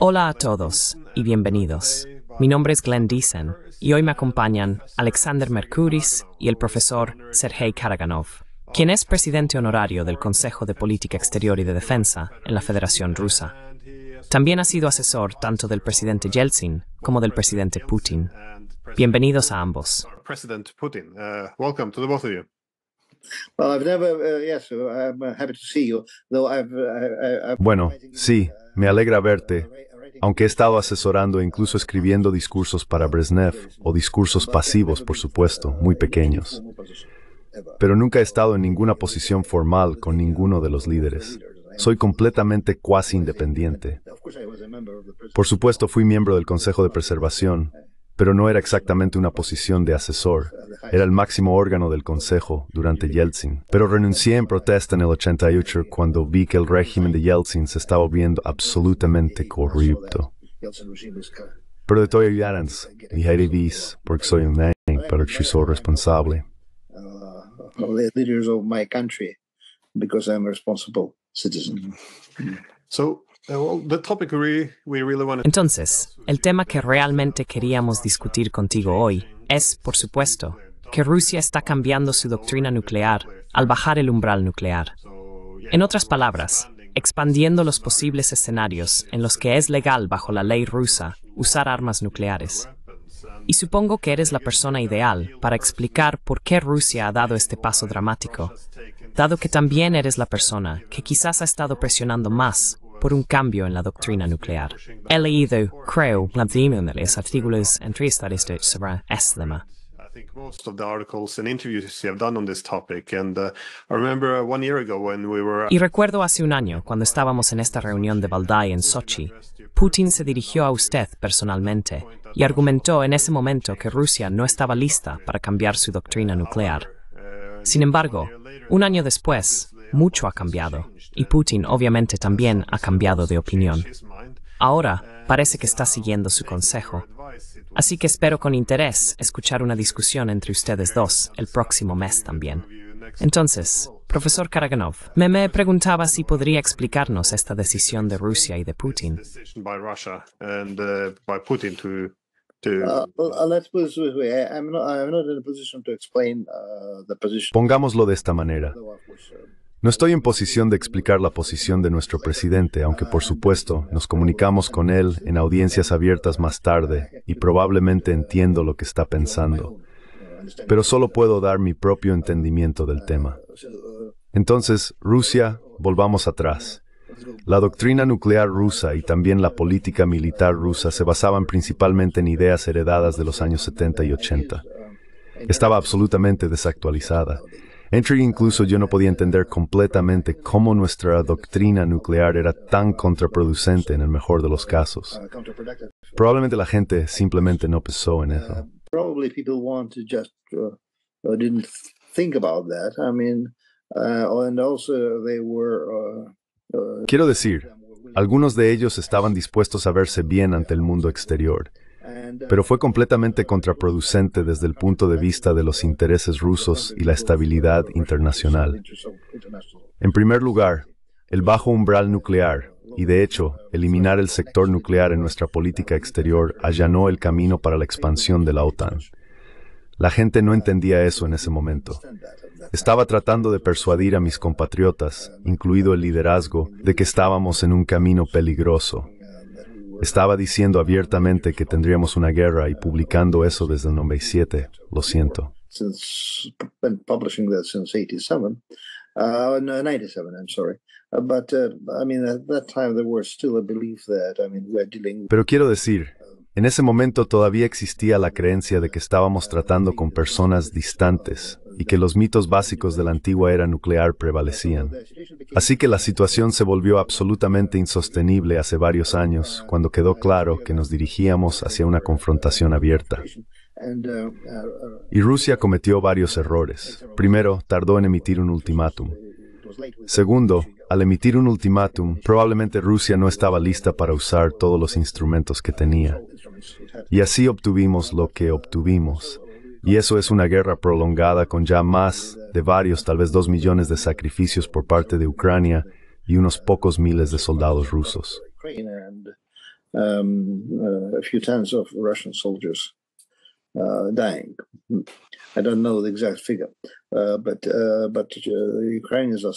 Hola a todos y bienvenidos. Mi nombre es Glenn Deason y hoy me acompañan Alexander Mercuris y el profesor Sergei Karaganov, quien es presidente honorario del Consejo de Política Exterior y de Defensa en la Federación Rusa. También ha sido asesor tanto del presidente Yeltsin como del presidente Putin. Bienvenidos a ambos. Bueno, sí, me alegra verte, aunque he estado asesorando e incluso escribiendo discursos para Brezhnev, o discursos pasivos, por supuesto, muy pequeños. Pero nunca he estado en ninguna posición formal con ninguno de los líderes. Soy completamente cuasi independiente. Por supuesto, fui miembro del Consejo de Preservación, pero no era exactamente una posición de asesor. Era el máximo órgano del Consejo durante Yeltsin. Pero renuncié en protesta en el 88 cuando vi que el régimen de Yeltsin se estaba volviendo absolutamente corrupto. Pero de todo Yarans, y vis, porque soy un man, pero soy responsable. So, entonces, el tema que realmente queríamos discutir contigo hoy es, por supuesto, que Rusia está cambiando su doctrina nuclear al bajar el umbral nuclear. En otras palabras, expandiendo los posibles escenarios en los que es legal bajo la ley rusa usar armas nucleares. Y supongo que eres la persona ideal para explicar por qué Rusia ha dado este paso dramático, dado que también eres la persona que quizás ha estado presionando más por un cambio en la doctrina nuclear. He leído, creo, la de los artículos entrevistados sobre este tema. Y recuerdo hace un año, cuando estábamos en esta reunión de Valdai en Sochi, Putin se dirigió a usted personalmente y argumentó en ese momento que Rusia no estaba lista para cambiar su doctrina nuclear. Sin embargo, un año después, mucho ha cambiado, y Putin obviamente también ha cambiado de opinión. Ahora parece que está siguiendo su consejo. Así que espero con interés escuchar una discusión entre ustedes dos el próximo mes también. Entonces, profesor Karaganov, me, me preguntaba si podría explicarnos esta decisión de Rusia y de Putin. Pongámoslo de esta manera. No estoy en posición de explicar la posición de nuestro presidente, aunque por supuesto nos comunicamos con él en audiencias abiertas más tarde y probablemente entiendo lo que está pensando. Pero solo puedo dar mi propio entendimiento del tema. Entonces, Rusia, volvamos atrás. La doctrina nuclear rusa y también la política militar rusa se basaban principalmente en ideas heredadas de los años 70 y 80. Estaba absolutamente desactualizada entre incluso yo no podía entender completamente cómo nuestra doctrina nuclear era tan contraproducente en el mejor de los casos. Probablemente la gente simplemente no pensó en eso. Quiero decir, algunos de ellos estaban dispuestos a verse bien ante el mundo exterior pero fue completamente contraproducente desde el punto de vista de los intereses rusos y la estabilidad internacional. En primer lugar, el bajo umbral nuclear, y de hecho, eliminar el sector nuclear en nuestra política exterior allanó el camino para la expansión de la OTAN. La gente no entendía eso en ese momento. Estaba tratando de persuadir a mis compatriotas, incluido el liderazgo, de que estábamos en un camino peligroso, estaba diciendo abiertamente que tendríamos una guerra y publicando eso desde el 97. Lo siento. Pero quiero decir, en ese momento todavía existía la creencia de que estábamos tratando con personas distantes y que los mitos básicos de la antigua era nuclear prevalecían. Así que la situación se volvió absolutamente insostenible hace varios años, cuando quedó claro que nos dirigíamos hacia una confrontación abierta. Y Rusia cometió varios errores. Primero, tardó en emitir un ultimátum. Segundo, al emitir un ultimátum, probablemente Rusia no estaba lista para usar todos los instrumentos que tenía. Y así obtuvimos lo que obtuvimos. Y eso es una guerra prolongada con ya más de varios, tal vez dos millones de sacrificios por parte de Ucrania, y unos pocos miles de soldados rusos.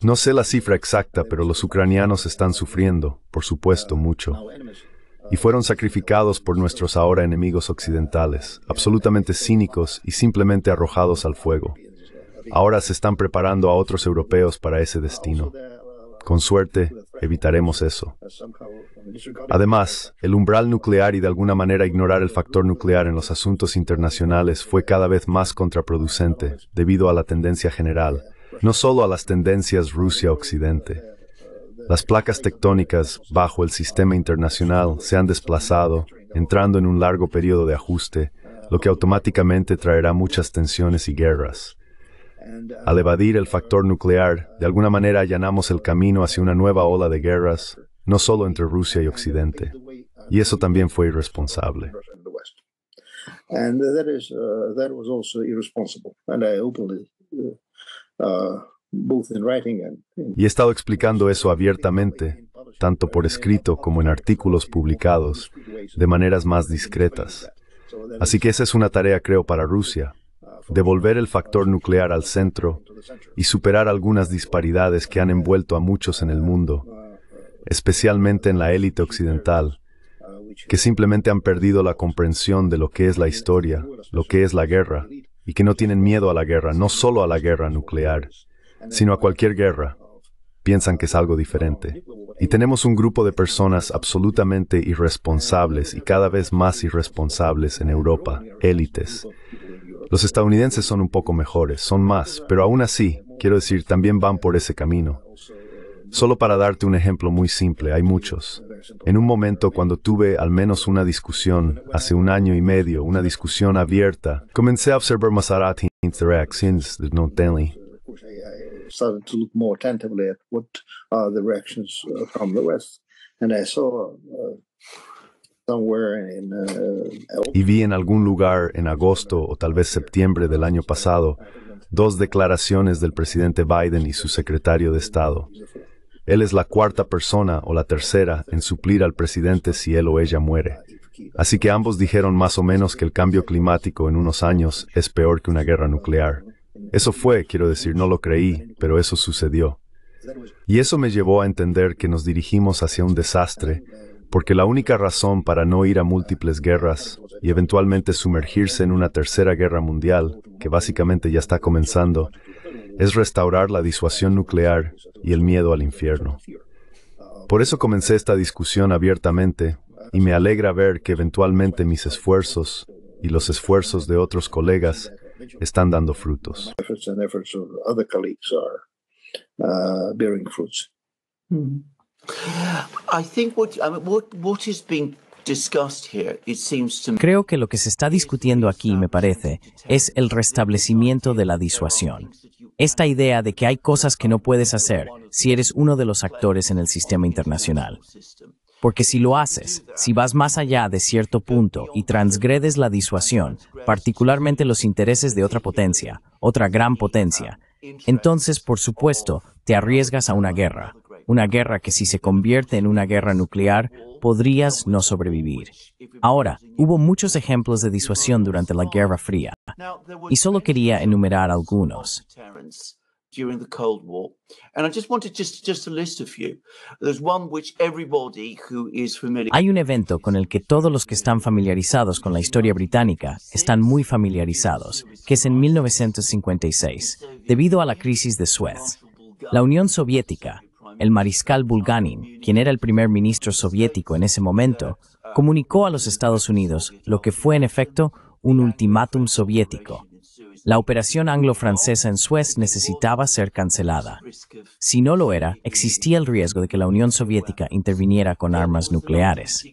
No sé la cifra exacta, pero los ucranianos están sufriendo, por supuesto, mucho. Y fueron sacrificados por nuestros ahora enemigos occidentales, absolutamente cínicos y simplemente arrojados al fuego. Ahora se están preparando a otros europeos para ese destino. Con suerte, evitaremos eso. Además, el umbral nuclear y de alguna manera ignorar el factor nuclear en los asuntos internacionales fue cada vez más contraproducente debido a la tendencia general, no solo a las tendencias Rusia-Occidente. Las placas tectónicas bajo el sistema internacional se han desplazado, entrando en un largo periodo de ajuste, lo que automáticamente traerá muchas tensiones y guerras. Al evadir el factor nuclear, de alguna manera allanamos el camino hacia una nueva ola de guerras, no solo entre Rusia y Occidente. Y eso también fue irresponsable. Y he estado explicando eso abiertamente, tanto por escrito como en artículos publicados, de maneras más discretas. Así que esa es una tarea, creo, para Rusia, devolver el factor nuclear al centro y superar algunas disparidades que han envuelto a muchos en el mundo, especialmente en la élite occidental, que simplemente han perdido la comprensión de lo que es la historia, lo que es la guerra, y que no tienen miedo a la guerra, no solo a la guerra nuclear, sino a cualquier guerra. Piensan que es algo diferente. Y tenemos un grupo de personas absolutamente irresponsables y cada vez más irresponsables en Europa, élites, los estadounidenses son un poco mejores, son más, pero aún así, quiero decir, también van por ese camino. Solo para darte un ejemplo muy simple, hay muchos. En un momento cuando tuve al menos una discusión, hace un año y medio, una discusión abierta, comencé a observar Maserati interactions de no Daily. Started to look more attentively at what are the reactions from the West. And I saw y vi en algún lugar en agosto o tal vez septiembre del año pasado dos declaraciones del presidente Biden y su secretario de Estado. Él es la cuarta persona o la tercera en suplir al presidente si él o ella muere. Así que ambos dijeron más o menos que el cambio climático en unos años es peor que una guerra nuclear. Eso fue, quiero decir, no lo creí, pero eso sucedió. Y eso me llevó a entender que nos dirigimos hacia un desastre porque la única razón para no ir a múltiples guerras y eventualmente sumergirse en una tercera guerra mundial, que básicamente ya está comenzando, es restaurar la disuasión nuclear y el miedo al infierno. Por eso comencé esta discusión abiertamente y me alegra ver que eventualmente mis esfuerzos y los esfuerzos de otros colegas están dando frutos. Creo que lo que se está discutiendo aquí, me parece, es el restablecimiento de la disuasión. Esta idea de que hay cosas que no puedes hacer si eres uno de los actores en el sistema internacional. Porque si lo haces, si vas más allá de cierto punto y transgredes la disuasión, particularmente los intereses de otra potencia, otra gran potencia, entonces, por supuesto, te arriesgas a una guerra, una guerra que si se convierte en una guerra nuclear, podrías no sobrevivir. Ahora, hubo muchos ejemplos de disuasión durante la Guerra Fría, y solo quería enumerar algunos. Hay un evento con el que todos los que están familiarizados con la historia británica están muy familiarizados, que es en 1956, debido a la crisis de Suez. La Unión Soviética, el mariscal Bulganin, quien era el primer ministro soviético en ese momento, comunicó a los Estados Unidos lo que fue en efecto un ultimátum soviético. La operación anglo-francesa en Suez necesitaba ser cancelada. Si no lo era, existía el riesgo de que la Unión Soviética interviniera con armas nucleares.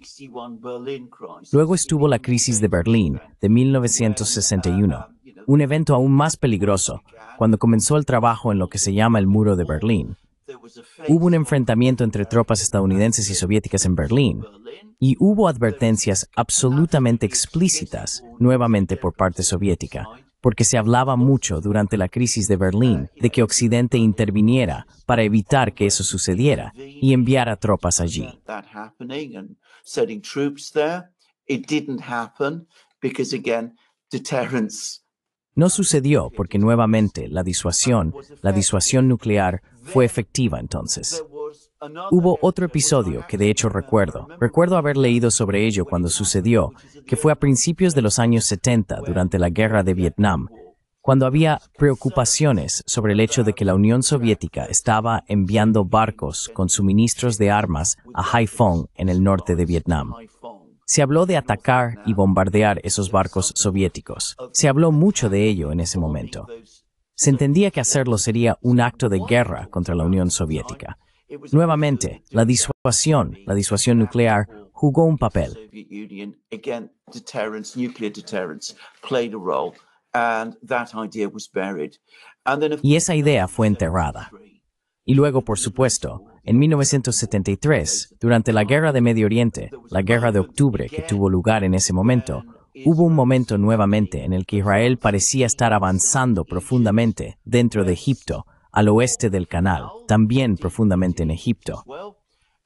Luego estuvo la crisis de Berlín de 1961, un evento aún más peligroso, cuando comenzó el trabajo en lo que se llama el Muro de Berlín. Hubo un enfrentamiento entre tropas estadounidenses y soviéticas en Berlín y hubo advertencias absolutamente explícitas nuevamente por parte soviética, porque se hablaba mucho durante la crisis de Berlín de que Occidente interviniera para evitar que eso sucediera y enviara tropas allí. No sucedió porque nuevamente la disuasión, la disuasión nuclear, fue efectiva entonces. Hubo otro episodio que de hecho recuerdo. Recuerdo haber leído sobre ello cuando sucedió, que fue a principios de los años 70, durante la guerra de Vietnam, cuando había preocupaciones sobre el hecho de que la Unión Soviética estaba enviando barcos con suministros de armas a Haiphong en el norte de Vietnam. Se habló de atacar y bombardear esos barcos soviéticos. Se habló mucho de ello en ese momento. Se entendía que hacerlo sería un acto de guerra contra la Unión Soviética. Nuevamente, la disuasión, la disuasión nuclear, jugó un papel. Y esa idea fue enterrada. Y luego, por supuesto, en 1973, durante la Guerra de Medio Oriente, la Guerra de Octubre que tuvo lugar en ese momento, hubo un momento nuevamente en el que Israel parecía estar avanzando profundamente dentro de Egipto, al oeste del canal, también profundamente en Egipto.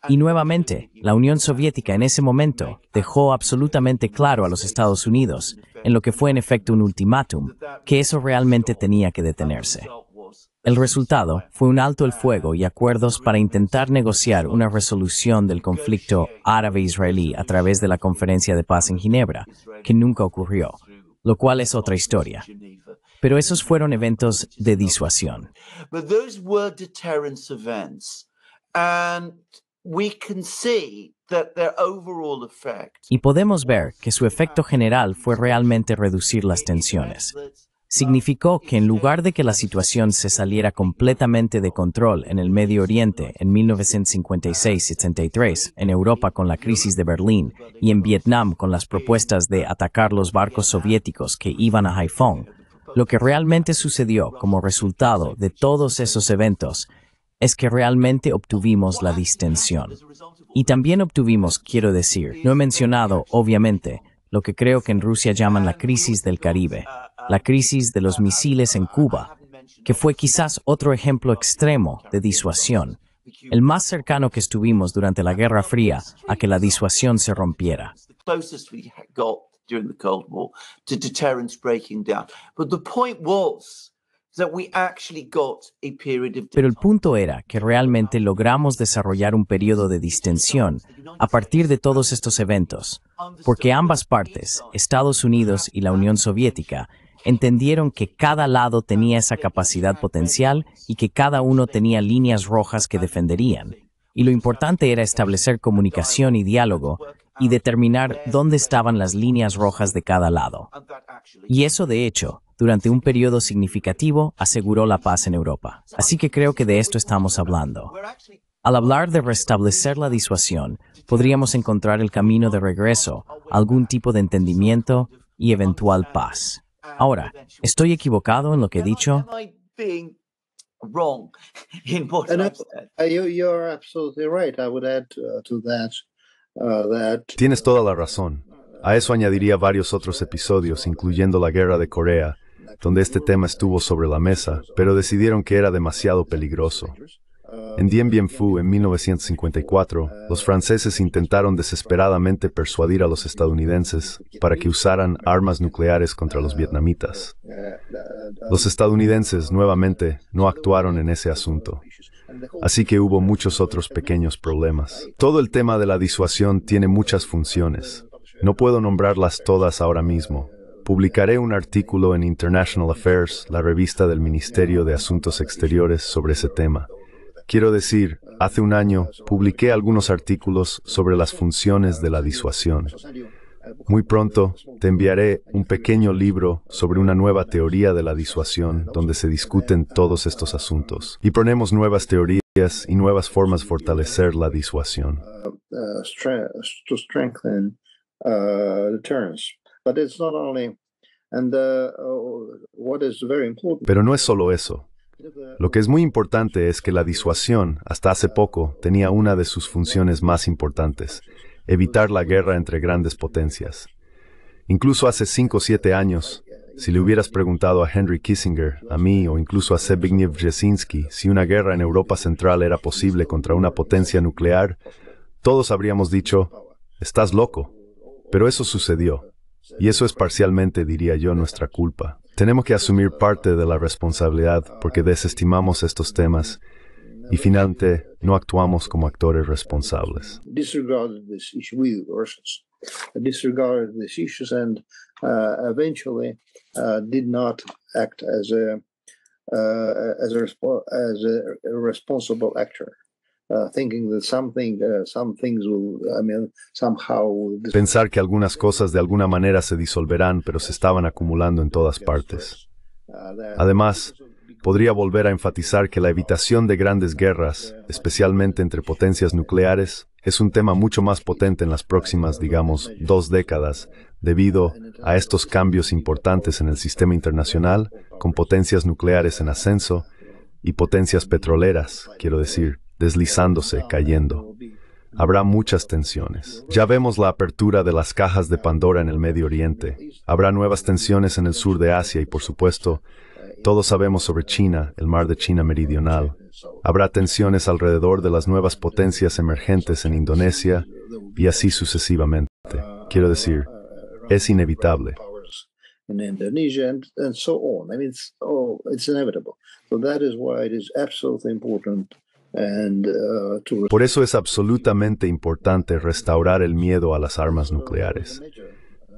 Y nuevamente, la Unión Soviética en ese momento dejó absolutamente claro a los Estados Unidos, en lo que fue en efecto un ultimátum, que eso realmente tenía que detenerse. El resultado fue un alto el fuego y acuerdos para intentar negociar una resolución del conflicto árabe-israelí a través de la Conferencia de Paz en Ginebra, que nunca ocurrió, lo cual es otra historia. Pero esos fueron eventos de disuasión. Y podemos ver que su efecto general fue realmente reducir las tensiones significó que en lugar de que la situación se saliera completamente de control en el Medio Oriente en 1956-73, en Europa con la crisis de Berlín y en Vietnam con las propuestas de atacar los barcos soviéticos que iban a Haiphong, lo que realmente sucedió como resultado de todos esos eventos es que realmente obtuvimos la distensión. Y también obtuvimos, quiero decir, no he mencionado, obviamente, lo que creo que en Rusia llaman la crisis del Caribe, la crisis de los misiles en Cuba, que fue quizás otro ejemplo extremo de disuasión, el más cercano que estuvimos durante la Guerra Fría a que la disuasión se rompiera. Pero el punto era que realmente logramos desarrollar un periodo de distensión a partir de todos estos eventos, porque ambas partes, Estados Unidos y la Unión Soviética, entendieron que cada lado tenía esa capacidad potencial y que cada uno tenía líneas rojas que defenderían. Y lo importante era establecer comunicación y diálogo y determinar dónde estaban las líneas rojas de cada lado. Y eso, de hecho, durante un periodo significativo, aseguró la paz en Europa. Así que creo que de esto estamos hablando. Al hablar de restablecer la disuasión, podríamos encontrar el camino de regreso, algún tipo de entendimiento y eventual paz. Ahora, ¿estoy equivocado en lo que he dicho? Tienes toda la razón. A eso añadiría varios otros episodios, incluyendo la Guerra de Corea, donde este tema estuvo sobre la mesa, pero decidieron que era demasiado peligroso. En Dien Bien Phu, en 1954, los franceses intentaron desesperadamente persuadir a los estadounidenses para que usaran armas nucleares contra los vietnamitas. Los estadounidenses, nuevamente, no actuaron en ese asunto. Así que hubo muchos otros pequeños problemas. Todo el tema de la disuasión tiene muchas funciones. No puedo nombrarlas todas ahora mismo. Publicaré un artículo en International Affairs, la revista del Ministerio de Asuntos Exteriores, sobre ese tema. Quiero decir, hace un año publiqué algunos artículos sobre las funciones de la disuasión. Muy pronto te enviaré un pequeño libro sobre una nueva teoría de la disuasión donde se discuten todos estos asuntos y ponemos nuevas teorías y nuevas formas de fortalecer la disuasión. Pero no es solo eso. Lo que es muy importante es que la disuasión, hasta hace poco, tenía una de sus funciones más importantes, evitar la guerra entre grandes potencias. Incluso hace cinco o siete años, Si le hubieras preguntado a Henry Kissinger, a mí o incluso a Zbigniew Brzezinski si una guerra en Europa Central era posible contra una potencia nuclear, todos habríamos dicho, estás loco. Pero eso sucedió. Y eso es parcialmente, diría yo, nuestra culpa. Tenemos que asumir parte de la responsabilidad porque desestimamos estos temas y finalmente no actuamos como actores responsables. disregarded these issues, and uh, eventually uh, did not act as a uh, as a, respo- as a, a responsible actor, thinking that something some things will, I mean, somehow. This, Pensar que algunas cosas de alguna manera se disolverán, pero se estaban acumulando en todas partes. Además, podría volver a enfatizar que la evitación de grandes guerras, especialmente entre potencias nucleares, es un tema mucho más potente en las próximas, digamos, dos décadas, debido a estos cambios importantes en el sistema internacional, con potencias nucleares en ascenso y potencias petroleras, quiero decir, deslizándose, cayendo. Habrá muchas tensiones. Ya vemos la apertura de las cajas de Pandora en el Medio Oriente. Habrá nuevas tensiones en el sur de Asia y, por supuesto, todos sabemos sobre China, el mar de China meridional. Habrá tensiones alrededor de las nuevas potencias emergentes en Indonesia y así sucesivamente. Quiero decir, es inevitable. uh, Por eso es absolutamente importante restaurar el miedo a las armas nucleares.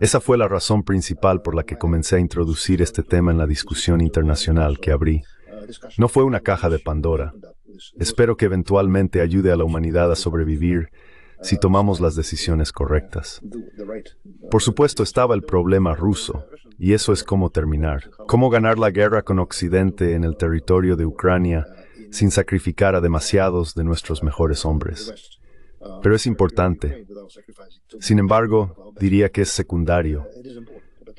Esa fue la razón principal por la que comencé a introducir este tema en la discusión internacional que abrí. No fue una caja de Pandora. Espero que eventualmente ayude a la humanidad a sobrevivir si tomamos las decisiones correctas. Por supuesto estaba el problema ruso, y eso es cómo terminar. Cómo ganar la guerra con Occidente en el territorio de Ucrania sin sacrificar a demasiados de nuestros mejores hombres. Pero es importante. Sin embargo, diría que es secundario.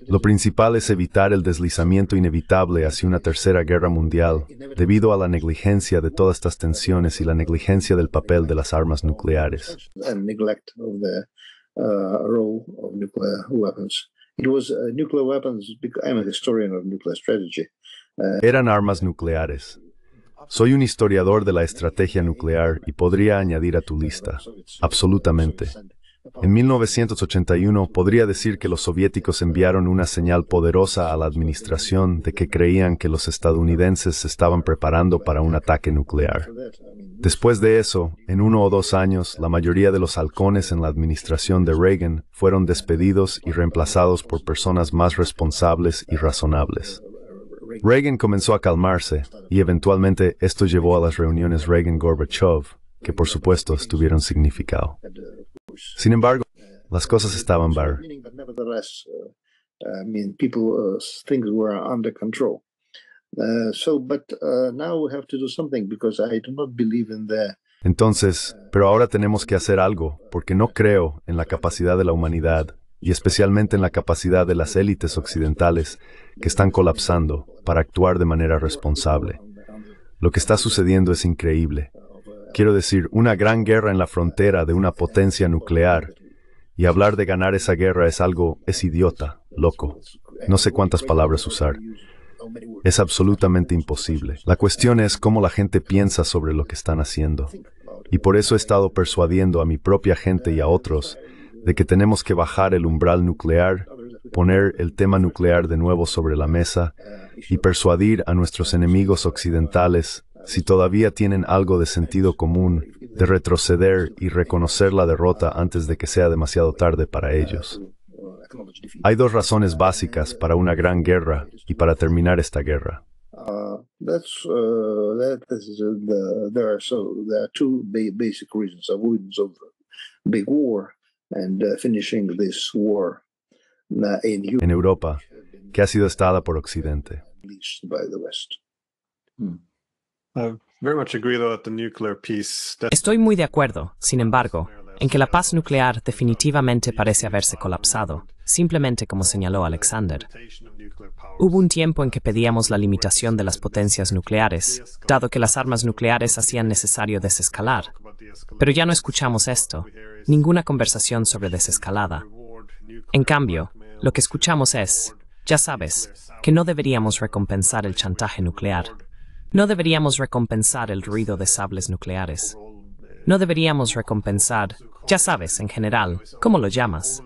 Lo principal es evitar el deslizamiento inevitable hacia una tercera guerra mundial debido a la negligencia de todas estas tensiones y la negligencia del papel de las armas nucleares. uh, uh, strategy. Eran armas nucleares. Soy un historiador de la estrategia nuclear y podría añadir a tu lista. Absolutamente. En 1981 podría decir que los soviéticos enviaron una señal poderosa a la administración de que creían que los estadounidenses se estaban preparando para un ataque nuclear. Después de eso, en uno o dos años, la mayoría de los halcones en la administración de Reagan fueron despedidos y reemplazados por personas más responsables y razonables. Reagan comenzó a calmarse y eventualmente esto llevó a las reuniones Reagan-Gorbachev, que por supuesto tuvieron significado. Sin embargo, las cosas estaban bar. Entonces, pero ahora tenemos que hacer algo, porque no creo en la capacidad de la humanidad, y especialmente en la capacidad de las élites occidentales que están colapsando para actuar de manera responsable. Lo que está sucediendo es increíble. Quiero decir, una gran guerra en la frontera de una potencia nuclear, y hablar de ganar esa guerra es algo, es idiota, loco. No sé cuántas palabras usar. Es absolutamente imposible. La cuestión es cómo la gente piensa sobre lo que están haciendo. Y por eso he estado persuadiendo a mi propia gente y a otros de que tenemos que bajar el umbral nuclear, poner el tema nuclear de nuevo sobre la mesa y persuadir a nuestros enemigos occidentales, si todavía tienen algo de sentido común, de retroceder y reconocer la derrota antes de que sea demasiado tarde para ellos. Hay dos razones básicas para una gran guerra y para terminar esta guerra. Uh, uh, en Europa, que ha sido estada por Occidente. least by the West. I very much agree, though, that the nuclear peace. Estoy muy de acuerdo, sin embargo, en que la paz nuclear definitivamente parece haberse colapsado, simplemente como señaló Alexander. Hubo un tiempo en que pedíamos la limitación de las potencias nucleares, dado que las armas nucleares hacían necesario desescalar. Pero ya no escuchamos esto, ninguna conversación sobre desescalada. En cambio, lo que escuchamos es, ya sabes, que no deberíamos recompensar el chantaje nuclear. No deberíamos recompensar el ruido de sables nucleares. No deberíamos recompensar, ya sabes, en general, ¿cómo lo llamas?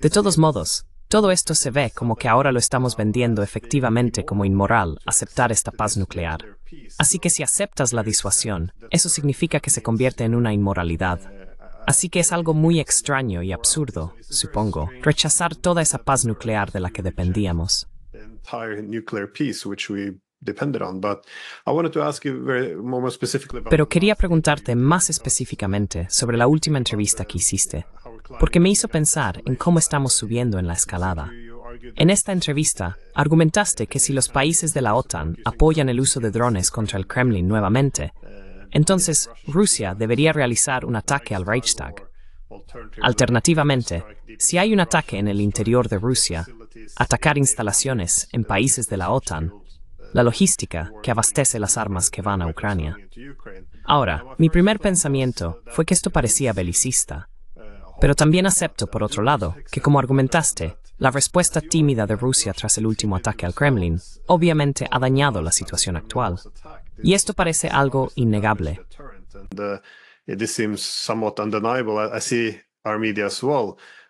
De todos modos, todo esto se ve como que ahora lo estamos vendiendo efectivamente como inmoral aceptar esta paz nuclear. Así que si aceptas la disuasión, eso significa que se convierte en una inmoralidad. Así que es algo muy extraño y absurdo, supongo, rechazar toda esa paz nuclear de la que dependíamos. Pero quería preguntarte más específicamente sobre la última entrevista que hiciste, porque me hizo pensar en cómo estamos subiendo en la escalada. En esta entrevista, argumentaste que si los países de la OTAN apoyan el uso de drones contra el Kremlin nuevamente, entonces Rusia debería realizar un ataque al Reichstag. Alternativamente, si hay un ataque en el interior de Rusia, atacar instalaciones en países de la OTAN, la logística que abastece las armas que van a Ucrania. Ahora, mi primer pensamiento fue que esto parecía belicista, pero también acepto, por otro lado, que como argumentaste, la respuesta tímida de Rusia tras el último ataque al Kremlin obviamente ha dañado la situación actual. Y esto parece algo innegable. Uh,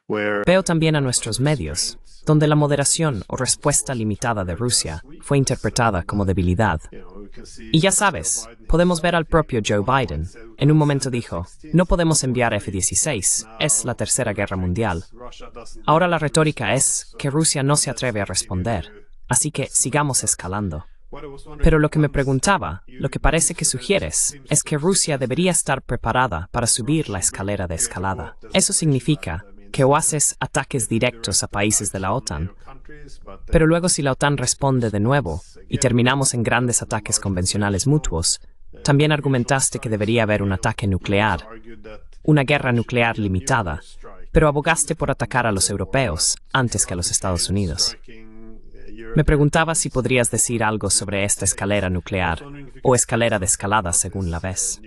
Veo también a nuestros medios, donde la moderación o respuesta limitada de Rusia fue interpretada como debilidad. Y ya sabes, podemos ver al propio Joe Biden. En un momento dijo, no podemos enviar F-16, es la tercera guerra mundial. Ahora la retórica es que Rusia no se atreve a responder, así que sigamos escalando. Pero lo que me preguntaba, lo que parece que sugieres, es que Rusia debería estar preparada para subir la escalera de escalada. Eso significa que o haces ataques directos a países de la OTAN, pero luego si la OTAN responde de nuevo y terminamos en grandes ataques convencionales mutuos, también argumentaste que debería haber un ataque nuclear, una guerra nuclear limitada, pero abogaste por atacar a los europeos antes que a los Estados Unidos. Me preguntaba si podrías decir algo sobre esta escalera nuclear o escalera de escalada según la ves.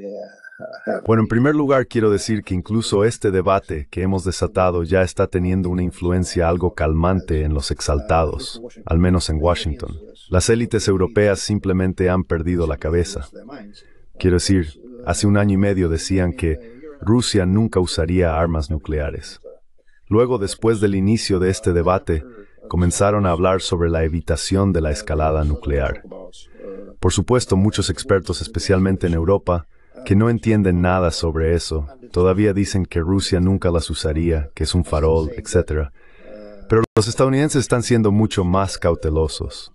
It. Uh, Bueno, en primer lugar quiero decir que incluso este debate que hemos desatado ya está teniendo una influencia algo calmante en los exaltados, al menos en Washington. Las élites europeas simplemente han perdido la cabeza. Quiero decir, hace un año y medio decían que Rusia nunca usaría armas nucleares. Luego, después del inicio de este debate, comenzaron a hablar sobre la evitación de la escalada nuclear. Por supuesto, muchos expertos, especialmente en Europa, que no entienden nada sobre eso, todavía dicen que Rusia nunca las usaría, que es un farol, etc. Pero los estadounidenses están siendo mucho más cautelosos.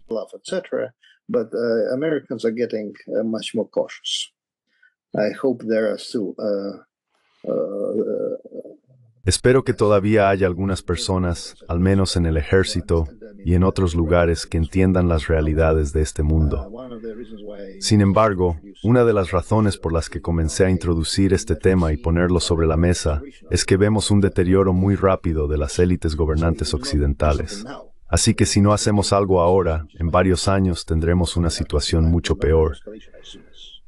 Espero que todavía haya algunas personas, al menos en el ejército y en otros lugares, que entiendan las realidades de este mundo. Sin embargo, una de las razones por las que comencé a introducir este tema y ponerlo sobre la mesa es que vemos un deterioro muy rápido de las élites gobernantes occidentales. Así que si no hacemos algo ahora, en varios años tendremos una situación mucho peor.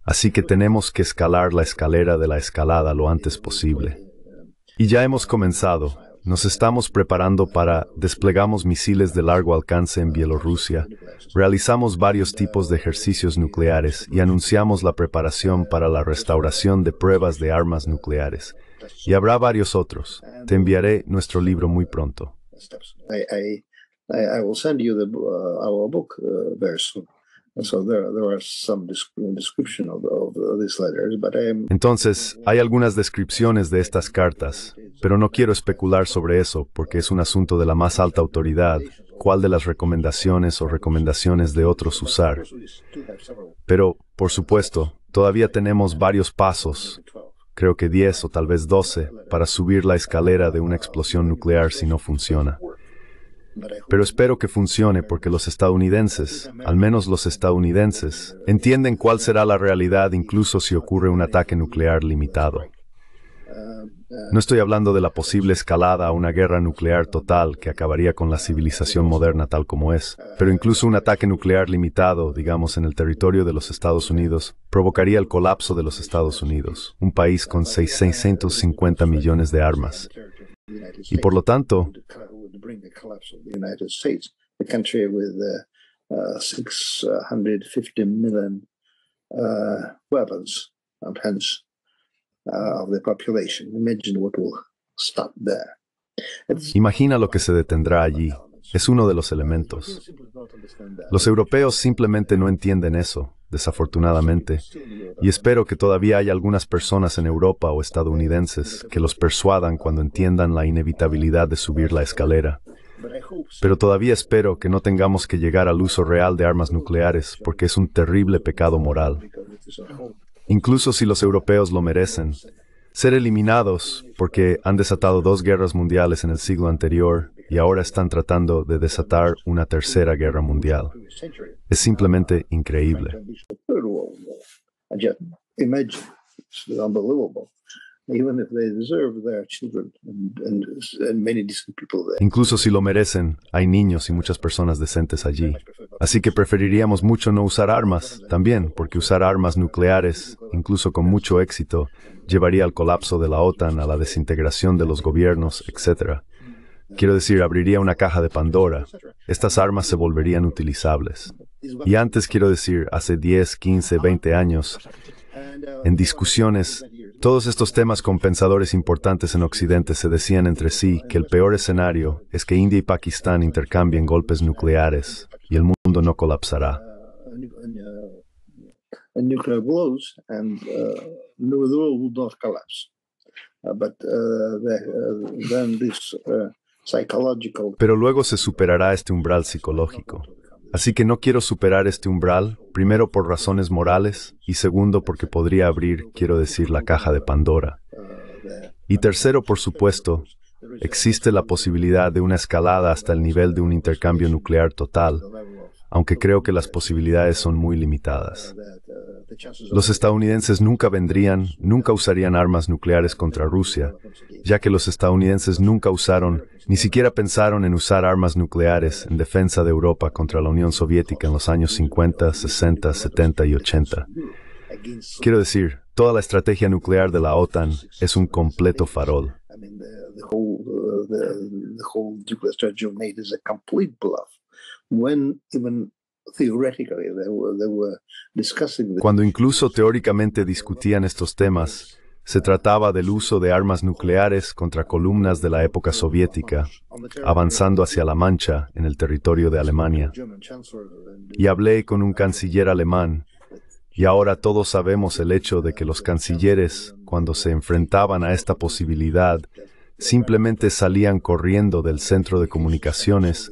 Así que tenemos que escalar la escalera de la escalada lo antes posible. Y ya hemos comenzado. Nos estamos preparando para desplegamos misiles de largo alcance en Bielorrusia, realizamos varios tipos de ejercicios nucleares y anunciamos la preparación para la restauración de pruebas de armas nucleares. Y habrá varios otros. Te enviaré nuestro libro muy pronto. I, will send you uh, our book uh, very soon. Entonces, hay algunas descripciones de estas cartas, pero no quiero especular sobre eso porque es un asunto de la más alta autoridad, cuál de las recomendaciones o recomendaciones de otros usar. Pero, por supuesto, todavía tenemos varios pasos, creo que 10 o tal vez 12, para subir la escalera de una explosión nuclear si no funciona. Pero espero que funcione porque los estadounidenses, al menos los estadounidenses, entienden cuál será la realidad incluso si ocurre un ataque nuclear limitado. No estoy hablando de la posible escalada a una guerra nuclear total que acabaría con la civilización moderna tal como es, pero incluso un ataque nuclear limitado, digamos, en el territorio de los Estados Unidos, provocaría el colapso de los Estados Unidos, un país con 650 millones de armas. Y por lo tanto, the country with 650 million weapons and hence of the population. Imagine what will stop there. It's, imagina lo que se detendrá allí. Es uno de los elementos. Los europeos simplemente no entienden eso, desafortunadamente, y espero que todavía haya algunas personas en Europa o estadounidenses que los persuadan cuando entiendan la inevitabilidad de subir la escalera. Pero todavía espero que no tengamos que llegar al uso real de armas nucleares porque es un terrible pecado moral. Incluso si los europeos lo merecen, ser eliminados porque han desatado dos guerras mundiales en el siglo anterior y ahora están tratando de desatar una tercera guerra mundial. Es simplemente increíble. Incluso si lo merecen, hay niños y muchas personas decentes allí. Así que preferiríamos mucho no usar armas, también, porque usar armas nucleares, incluso con mucho éxito, llevaría al colapso de la OTAN, a la desintegración de los gobiernos, etc. Quiero decir, abriría una caja de Pandora. Estas armas se volverían utilizables. Y antes, quiero decir, hace 10, 15, 20 años, en discusiones todos estos temas compensadores importantes en Occidente se decían entre sí que el peor escenario es que India y Pakistán intercambien golpes nucleares y el mundo no colapsará. Pero luego se superará este umbral psicológico. Así que no quiero superar este umbral, primero por razones morales y segundo porque podría abrir, quiero decir, la caja de Pandora. Y tercero, por supuesto, existe la posibilidad de una escalada hasta el nivel de un intercambio nuclear total, aunque creo que las posibilidades son muy limitadas. Los estadounidenses nunca vendrían, nunca usarían armas nucleares contra Rusia, ya que los estadounidenses nunca usaron, ni siquiera pensaron en usar armas nucleares en defensa de Europa contra la Unión Soviética en los años 50, 60, 70 y 80. Quiero decir, toda la estrategia nuclear de la OTAN es un completo farol. Cuando incluso teóricamente discutían estos temas, se trataba del uso de armas nucleares contra columnas de la época soviética, avanzando hacia la Mancha en el territorio de Alemania. Y hablé con un canciller alemán, y ahora todos sabemos el hecho de que los cancilleres, cuando se enfrentaban a esta posibilidad, simplemente salían corriendo del centro de comunicaciones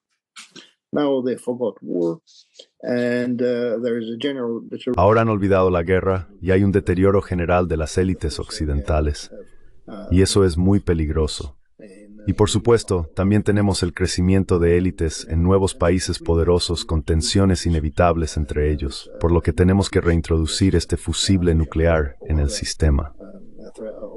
Ahora han olvidado la guerra y hay un deterioro general de las élites occidentales. Y eso es muy peligroso. Y por supuesto, también tenemos el crecimiento de élites en nuevos países poderosos con tensiones inevitables entre ellos, por lo que tenemos que reintroducir este fusible nuclear en el sistema.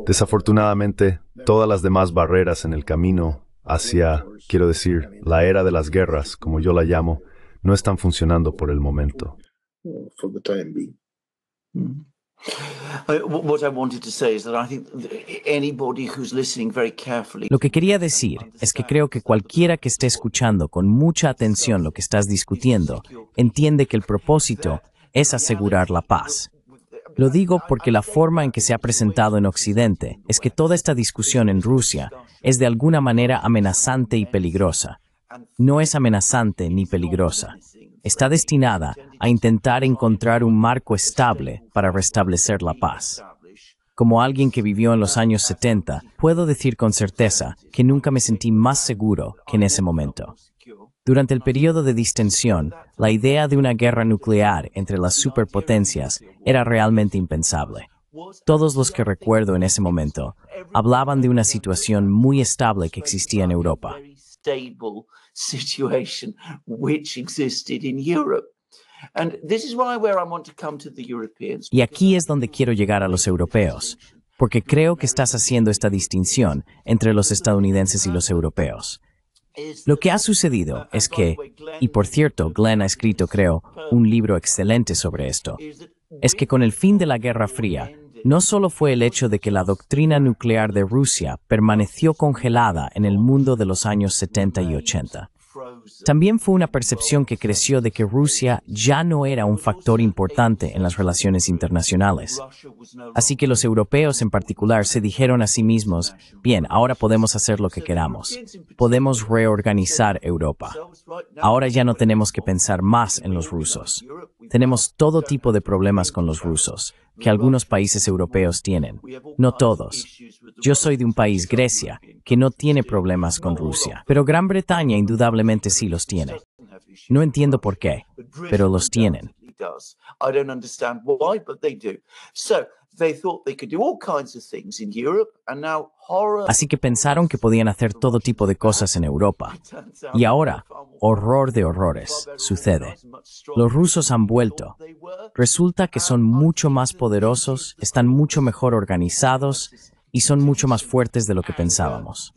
Desafortunadamente, todas las demás barreras en el camino hacia, quiero decir, la era de las guerras, como yo la llamo, no están funcionando por el momento. Lo que quería decir es que creo que cualquiera que esté escuchando con mucha atención lo que estás discutiendo entiende que el propósito es asegurar la paz. Lo digo porque la forma en que se ha presentado en Occidente es que toda esta discusión en Rusia es de alguna manera amenazante y peligrosa. No es amenazante ni peligrosa. Está destinada a intentar encontrar un marco estable para restablecer la paz. Como alguien que vivió en los años 70, puedo decir con certeza que nunca me sentí más seguro que en ese momento. Durante el periodo de distensión, la idea de una guerra nuclear entre las superpotencias era realmente impensable. Todos los que recuerdo en ese momento hablaban de una situación muy estable que existía en Europa. Y aquí es donde quiero llegar a los europeos, porque creo que estás haciendo esta distinción entre los estadounidenses y los europeos. Lo que ha sucedido es que, y por cierto, Glenn ha escrito, creo, un libro excelente sobre esto, es que con el fin de la Guerra Fría, no solo fue el hecho de que la doctrina nuclear de Rusia permaneció congelada en el mundo de los años 70 y 80, también fue una percepción que creció de que Rusia ya no era un factor importante en las relaciones internacionales. Así que los europeos en particular se dijeron a sí mismos, bien, ahora podemos hacer lo que queramos. Podemos reorganizar Europa. Ahora ya no tenemos que pensar más en los rusos. Tenemos todo tipo de problemas con los rusos que algunos países europeos tienen. No todos. Yo soy de un país, Grecia, que no tiene problemas con Rusia, pero Gran Bretaña indudablemente sí los tiene. No entiendo por qué, pero los tienen. Así que pensaron que podían hacer todo tipo de cosas en Europa. Y ahora, horror de horrores, sucede. Los rusos han vuelto. Resulta que son mucho más poderosos, están mucho mejor organizados y son mucho más fuertes de lo que pensábamos.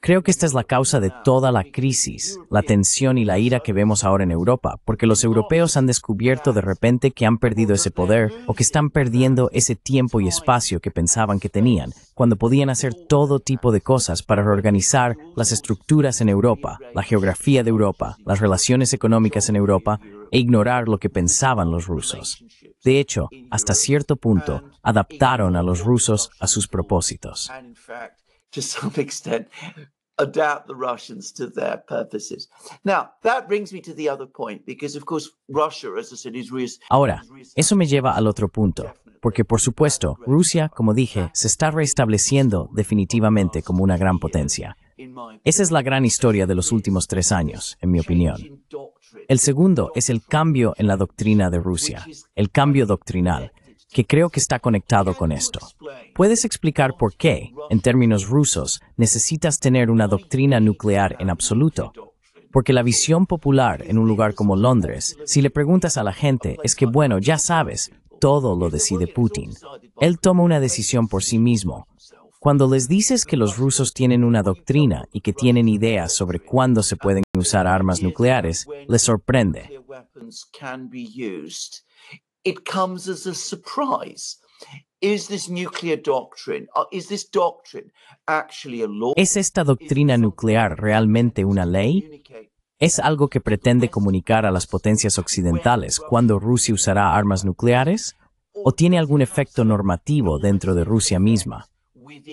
Creo que esta es la causa de toda la crisis, la tensión y la ira que vemos ahora en Europa, porque los europeos han descubierto de repente que han perdido ese poder o que están perdiendo ese tiempo y espacio que pensaban que tenían, cuando podían hacer todo tipo de cosas para reorganizar las estructuras en Europa, la geografía de Europa, las relaciones económicas en Europa e ignorar lo que pensaban los rusos. De hecho, hasta cierto punto, adaptaron a los rusos a sus propósitos. Ahora, eso me lleva al otro punto, porque por supuesto, Rusia, como dije, se está restableciendo definitivamente como una gran potencia. Esa es la gran historia de los últimos tres años, en mi opinión. El segundo es el cambio en la doctrina de Rusia, el cambio doctrinal, que creo que está conectado con esto. ¿Puedes explicar por qué, en términos rusos, necesitas tener una doctrina nuclear en absoluto? Porque la visión popular en un lugar como Londres, si le preguntas a la gente, es que, bueno, ya sabes, todo lo decide Putin. Él toma una decisión por sí mismo. Cuando les dices que los rusos tienen una doctrina y que tienen ideas sobre cuándo se pueden usar armas nucleares, les sorprende. ¿Es esta doctrina nuclear realmente una ley? ¿Es algo que pretende comunicar a las potencias occidentales cuándo Rusia usará armas nucleares? ¿O tiene algún efecto normativo dentro de Rusia misma?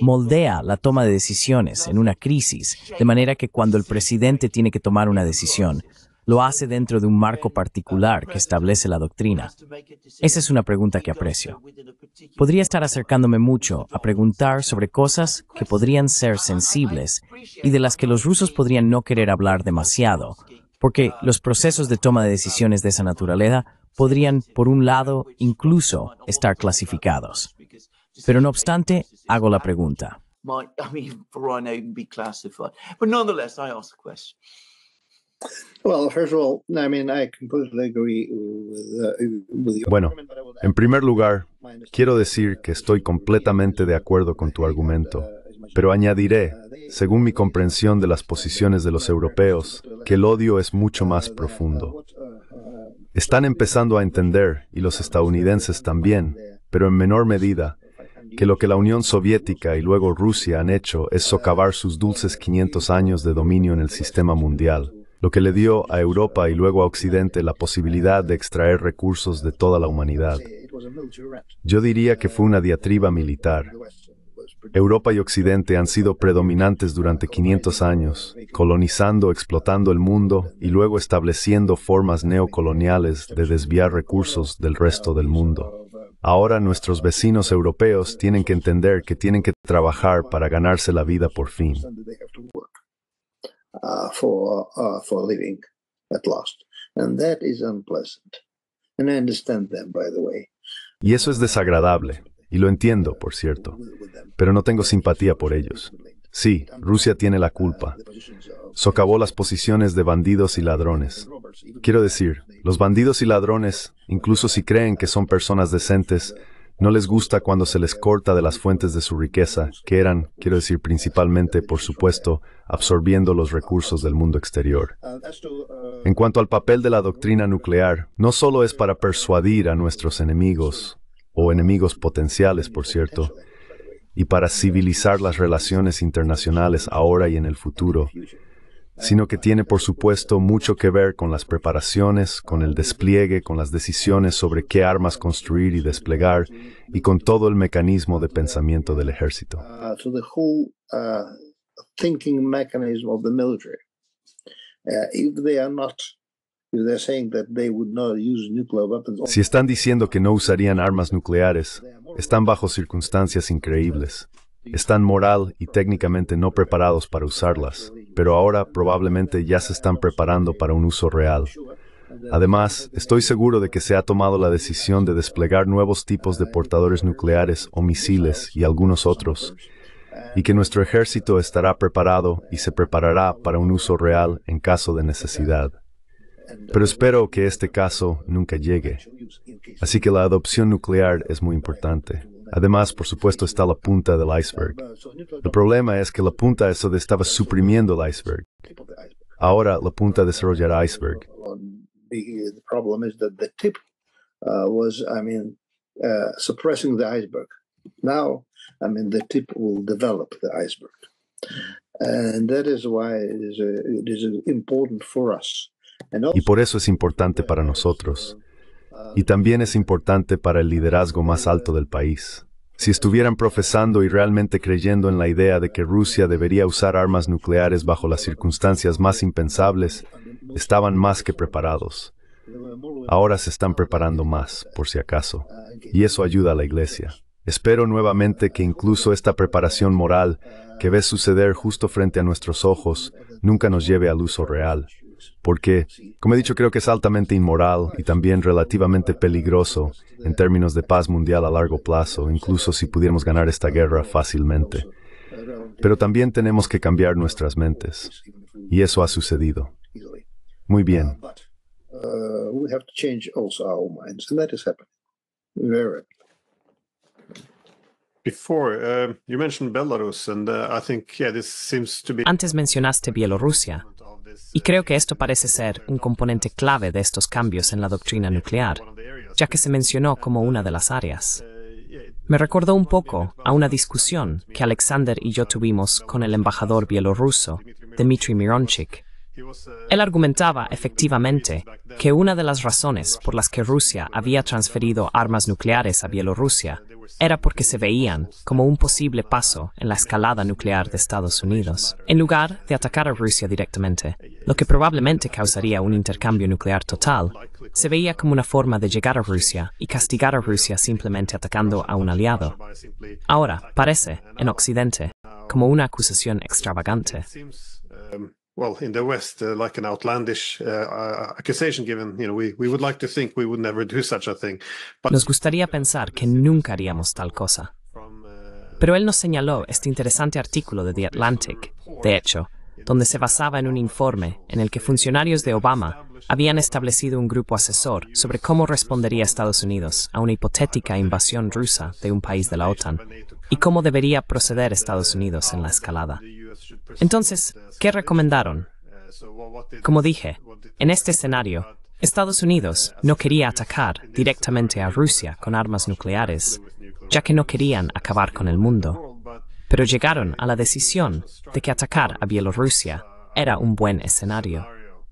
Moldea la toma de decisiones en una crisis, de manera que cuando el presidente tiene que tomar una decisión, lo hace dentro de un marco particular que establece la doctrina. Esa es una pregunta que aprecio. Podría estar acercándome mucho a preguntar sobre cosas que podrían ser sensibles y de las que los rusos podrían no querer hablar demasiado, porque los procesos de toma de decisiones de esa naturaleza podrían, por un lado, incluso estar clasificados. Pero no obstante, hago la pregunta. Bueno, en primer lugar, quiero decir que estoy completamente de acuerdo con tu argumento, pero añadiré, según mi comprensión de las posiciones de los europeos, que el odio es mucho más profundo. Están empezando a entender, y los estadounidenses también, pero en menor medida, que lo que la Unión Soviética y luego Rusia han hecho es socavar sus dulces 500 años de dominio en el sistema mundial, lo que le dio a Europa y luego a Occidente la posibilidad de extraer recursos de toda la humanidad. Yo diría que fue una diatriba militar. Europa y Occidente han sido predominantes durante 500 años, colonizando, explotando el mundo y luego estableciendo formas neocoloniales de desviar recursos del resto del mundo. Ahora nuestros vecinos europeos tienen que entender que tienen que trabajar para ganarse la vida por fin. Y eso es desagradable, y lo entiendo, por cierto, pero no tengo simpatía por ellos. Sí, Rusia tiene la culpa. Socavó las posiciones de bandidos y ladrones. Quiero decir, los bandidos y ladrones, incluso si creen que son personas decentes, no les gusta cuando se les corta de las fuentes de su riqueza, que eran, quiero decir, principalmente, por supuesto, absorbiendo los recursos del mundo exterior. En cuanto al papel de la doctrina nuclear, no solo es para persuadir a nuestros enemigos, o enemigos potenciales, por cierto, y para civilizar las relaciones internacionales ahora y en el futuro, sino que tiene por supuesto mucho que ver con las preparaciones, con el despliegue, con las decisiones sobre qué armas construir y desplegar, y con todo el mecanismo de pensamiento del ejército. uh, uh. Uh, Si están diciendo que no usarían armas nucleares, están bajo circunstancias increíbles. Están moral y técnicamente no preparados para usarlas, pero ahora probablemente ya se están preparando para un uso real. Además, estoy seguro de que se ha tomado la decisión de desplegar nuevos tipos de portadores nucleares o misiles y algunos otros, y que nuestro ejército estará preparado y se preparará para un uso real en caso de necesidad. Pero espero que este caso nunca llegue. Así que la adopción nuclear es muy importante. Además, por supuesto, está la punta del iceberg. El problema es que la punta es donde estaba suprimiendo el iceberg. Ahora la punta desarrollará iceberg. uh, uh, iceberg. Now, I mean, the tip will develop the iceberg, and that is why it is, uh, it is important for us. And Y por eso es importante para nosotros. Y también es importante para el liderazgo más alto del país. Si estuvieran profesando y realmente creyendo en la idea de que Rusia debería usar armas nucleares bajo las circunstancias más impensables, estaban más que preparados. Ahora se están preparando más, por si acaso. Y eso ayuda a la Iglesia. Espero nuevamente que incluso esta preparación moral que ves suceder justo frente a nuestros ojos nunca nos lleve al uso real. Porque, como he dicho, creo que es altamente inmoral y también relativamente peligroso en términos de paz mundial a largo plazo, incluso si pudiéramos ganar esta guerra fácilmente. Pero también tenemos que cambiar nuestras mentes. Y eso ha sucedido. Muy bien. But we have to change also our minds, and that is happening. Very. Before, you mentioned Belarus, and I think, yeah, this seems to be. Antes mencionaste Bielorrusia, y creo que esto parece ser un componente clave de estos cambios en la doctrina nuclear, ya que se mencionó como una de las áreas. Me recordó un poco a una discusión que Alexander y yo tuvimos con el embajador bielorruso, Dmitry Mironchik. Él argumentaba efectivamente que una de las razones por las que Rusia había transferido armas nucleares a Bielorrusia era porque se veían como un posible paso en la escalada nuclear de Estados Unidos, en lugar de atacar a Rusia directamente, lo que probablemente causaría un intercambio nuclear total. Se veía como una forma de llegar a Rusia y castigar a Rusia simplemente atacando a un aliado. Ahora parece, en Occidente, como una acusación extravagante. Well in the west uh, like an outlandish uh, uh, accusation given you know we, we would like to think we would never do such a thing but Nos gustaría pensar que nunca haríamos tal cosa. Pero él nos señaló este interesante artículo de The Atlantic, de hecho, donde se basaba en un informe en el que funcionarios de Obama habían establecido un grupo asesor sobre cómo respondería Estados Unidos a una hipotética invasión rusa de un país de la OTAN y cómo debería proceder Estados Unidos en la escalada. Entonces, ¿qué recomendaron? Como dije, en este escenario, Estados Unidos no quería atacar directamente a Rusia con armas nucleares, ya que no querían acabar con el mundo, pero llegaron a la decisión de que atacar a Bielorrusia era un buen escenario.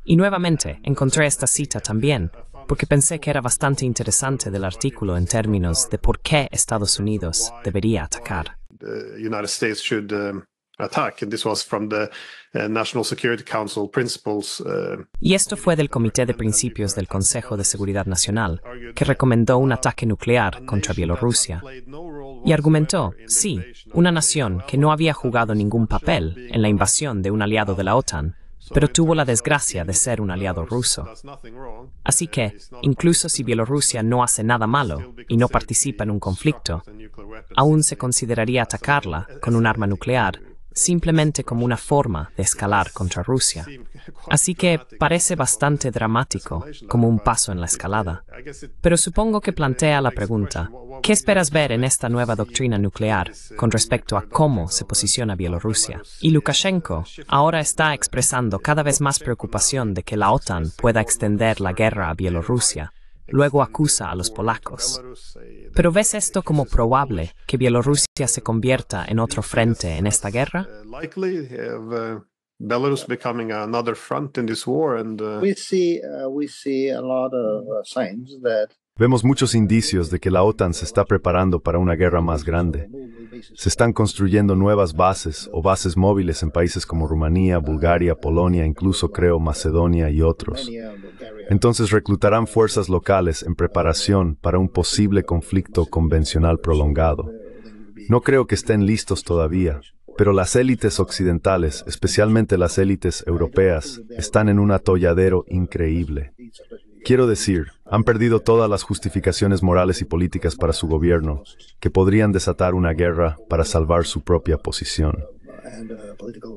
Y nuevamente encontré esta cita también, porque pensé que era bastante interesante del artículo en términos de por qué Estados Unidos debería atacar. The United States should attack and this was from the National Security Council principles Y esto fue del Comité de Principios del Consejo de Seguridad Nacional, que recomendó un ataque nuclear contra Bielorrusia. Y argumentó, sí, una nación que no había jugado ningún papel en la invasión de un aliado de la OTAN pero tuvo la desgracia de ser un aliado ruso. Así que, incluso si Bielorrusia no hace nada malo y no participa en un conflicto, aún se consideraría atacarla con un arma nuclear simplemente como una forma de escalar contra Rusia. Así que parece bastante dramático, como un paso en la escalada. Pero supongo que plantea la pregunta, ¿qué esperas ver en esta nueva doctrina nuclear con respecto a cómo se posiciona Bielorrusia? Y Lukashenko ahora está expresando cada vez más preocupación de que la OTAN pueda extender la guerra a Bielorrusia Luego acusa a los polacos. ¿Pero ves esto como probable que Bielorrusia se convierta en otro frente en esta guerra? Belarus becoming another front in this war and uh, We see uh, we see a lot of uh, signs that Vemos muchos indicios de que la OTAN se está preparando para una guerra más grande. Se están construyendo nuevas bases o bases móviles en países como Rumanía, Bulgaria, Polonia, incluso creo Macedonia y otros. Entonces reclutarán fuerzas locales en preparación para un posible conflicto convencional prolongado. No creo que estén listos todavía, pero las élites occidentales, especialmente las élites europeas, están en un atolladero increíble. Quiero decir, han perdido todas las justificaciones morales y políticas para su gobierno, que podrían desatar una guerra para salvar su propia posición.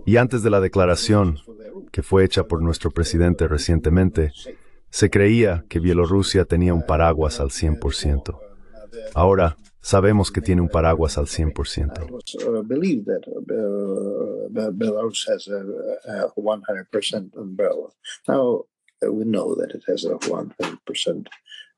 Y antes de la declaración, que fue hecha por nuestro presidente recientemente, se creía que Bielorrusia tenía un paraguas al 100%. Ahora sabemos que tiene un paraguas al 100%. Was believed that Be- Belarus has a, a 100% umbrella. Now we know that it has a 100%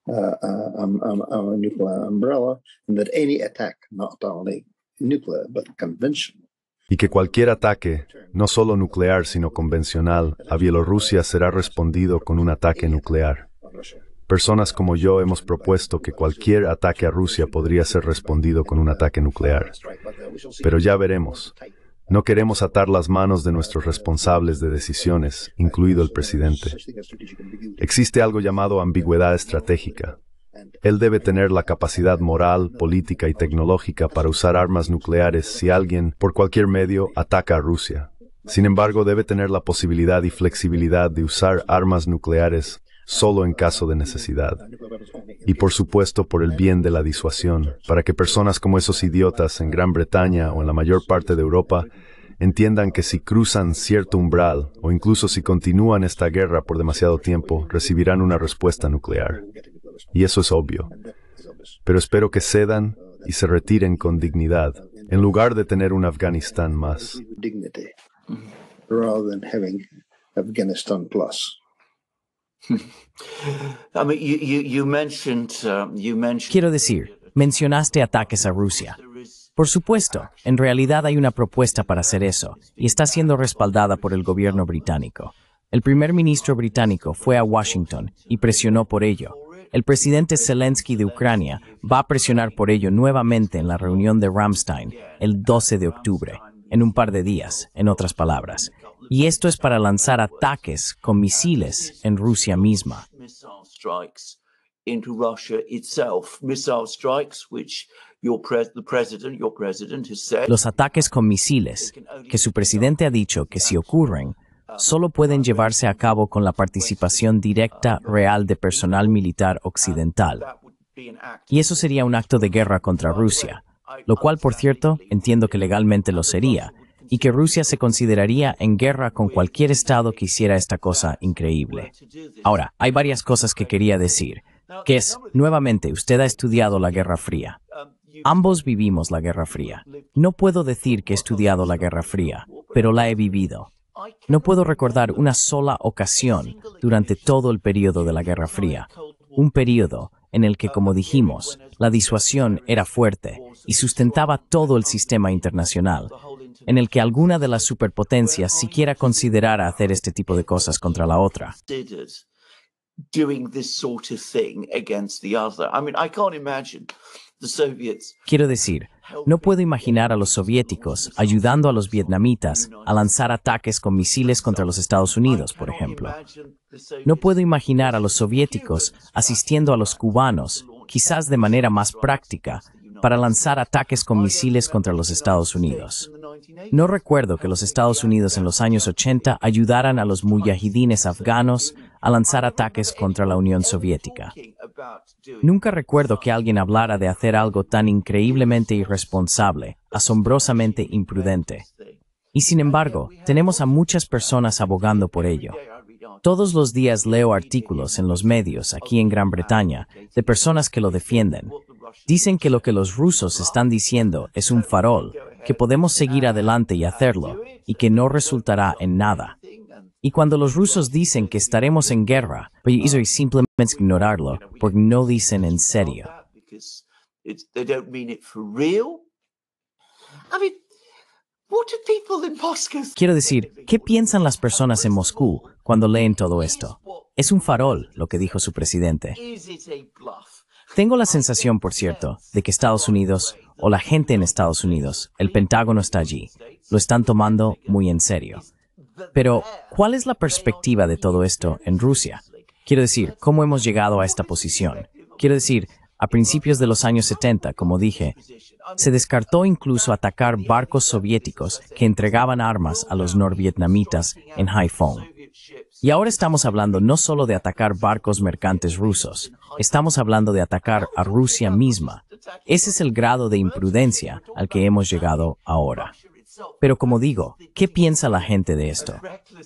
uh, uh, um, um, um, nuclear umbrella, and that any attack, not only nuclear but conventional, Y que cualquier ataque, no solo nuclear sino convencional, a Bielorrusia será respondido con un ataque nuclear. Personas como yo hemos propuesto que cualquier ataque a Rusia podría ser respondido con un ataque nuclear. Pero ya veremos. No queremos atar las manos de nuestros responsables de decisiones, incluido el presidente. Existe algo llamado ambigüedad estratégica. Él debe tener la capacidad moral, política y tecnológica para usar armas nucleares si alguien, por cualquier medio, ataca a Rusia. Sin embargo, debe tener la posibilidad y flexibilidad de usar armas nucleares solo en caso de necesidad. Y por supuesto por el bien de la disuasión, para que personas como esos idiotas en Gran Bretaña o en la mayor parte de Europa entiendan que si cruzan cierto umbral o incluso si continúan esta guerra por demasiado tiempo, recibirán una respuesta nuclear. Y eso es obvio. Pero espero que cedan y se retiren con dignidad, en lugar de tener un Afganistán más. Quiero decir, mencionaste ataques a Rusia. Por supuesto, en realidad hay una propuesta para hacer eso, y está siendo respaldada por el gobierno británico. El primer ministro británico fue a Washington y presionó por ello. El presidente Zelensky de Ucrania va a presionar por ello nuevamente en la reunión de Ramstein el 12 de octubre, en un par de días, en otras palabras. Y esto es para lanzar ataques con misiles en Rusia misma. missile strikes into Russia itself. Missile strikes, which your pres- the president, your president has said Los ataques con misiles, que su presidente ha dicho que si ocurren, solo pueden llevarse a cabo con la participación directa real de personal militar occidental. Y eso sería un acto de guerra contra Rusia, lo cual, por cierto, entiendo que legalmente lo sería, y que Rusia se consideraría en guerra con cualquier Estado que hiciera esta cosa increíble. Ahora, hay varias cosas que quería decir, que es, nuevamente, usted ha estudiado la Guerra Fría. Ambos vivimos la Guerra Fría. No puedo decir que he estudiado la Guerra Fría, pero la he vivido. No puedo recordar una sola ocasión durante todo el periodo de la Guerra Fría, un periodo en el que, como dijimos, la disuasión era fuerte y sustentaba todo el sistema internacional, en el que alguna de las superpotencias siquiera considerara hacer este tipo de cosas contra la otra. Quiero decir, no puedo imaginar a los soviéticos ayudando a los vietnamitas a lanzar ataques con misiles contra los Estados Unidos, por ejemplo. No puedo imaginar a los soviéticos asistiendo a los cubanos, quizás de manera más práctica, para lanzar ataques con misiles contra los Estados Unidos. No recuerdo que los Estados Unidos en los años 80 ayudaran a los mujahidines afganos a lanzar ataques contra la Unión Soviética. Nunca recuerdo que alguien hablara de hacer algo tan increíblemente irresponsable, asombrosamente imprudente. Y sin embargo, tenemos a muchas personas abogando por ello. Todos los días leo artículos en los medios aquí en Gran Bretaña de personas que lo defienden. Dicen que lo que los rusos están diciendo es un farol, que podemos seguir adelante y hacerlo, y que no resultará en nada. Y cuando los rusos dicen que estaremos en guerra, pues eso es simplemente ignorarlo, porque no dicen en serio. Quiero decir, ¿qué piensan las personas en Moscú cuando leen todo esto? Es un farol, lo que dijo su presidente. Tengo la sensación, por cierto, de que Estados Unidos, o la gente en Estados Unidos, el Pentágono está allí, lo están tomando muy en serio. Pero, ¿cuál es la perspectiva de todo esto en Rusia? Quiero decir, ¿cómo hemos llegado a esta posición? Quiero decir, a principios de los años 70, como dije, se descartó incluso atacar barcos soviéticos que entregaban armas a los norvietnamitas en Haiphong. Y ahora estamos hablando no solo de atacar barcos mercantes rusos, estamos hablando de atacar a Rusia misma. Ese es el grado de imprudencia al que hemos llegado ahora. Pero como digo, ¿qué piensa la gente de esto?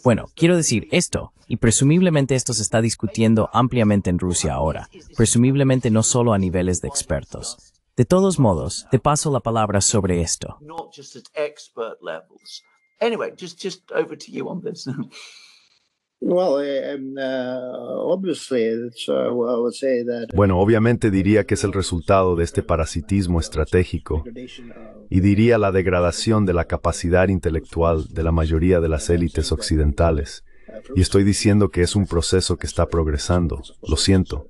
Bueno, quiero decir esto, y presumiblemente esto se está discutiendo ampliamente en Rusia ahora, presumiblemente no solo a niveles de expertos. De todos modos, te paso la palabra sobre esto. Bueno, obviamente diría que es el resultado de este parasitismo estratégico y diría la degradación de la capacidad intelectual de la mayoría de las élites occidentales. Y estoy diciendo que es un proceso que está progresando. Lo siento.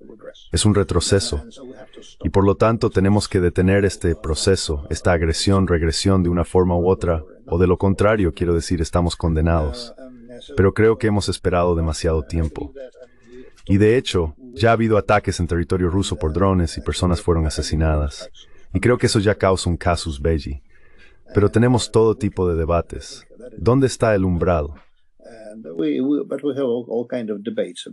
Es un retroceso. Y por lo tanto tenemos que detener este proceso, esta agresión, regresión de una forma u otra, o de lo contrario, quiero decir, estamos condenados pero creo que hemos esperado demasiado tiempo. Y de hecho, ya ha habido ataques en territorio ruso por drones y personas fueron asesinadas. Y creo que eso ya causa un casus belli. Pero tenemos todo tipo de debates. ¿Dónde está el umbral? And we, we but we have all, all kind of debates.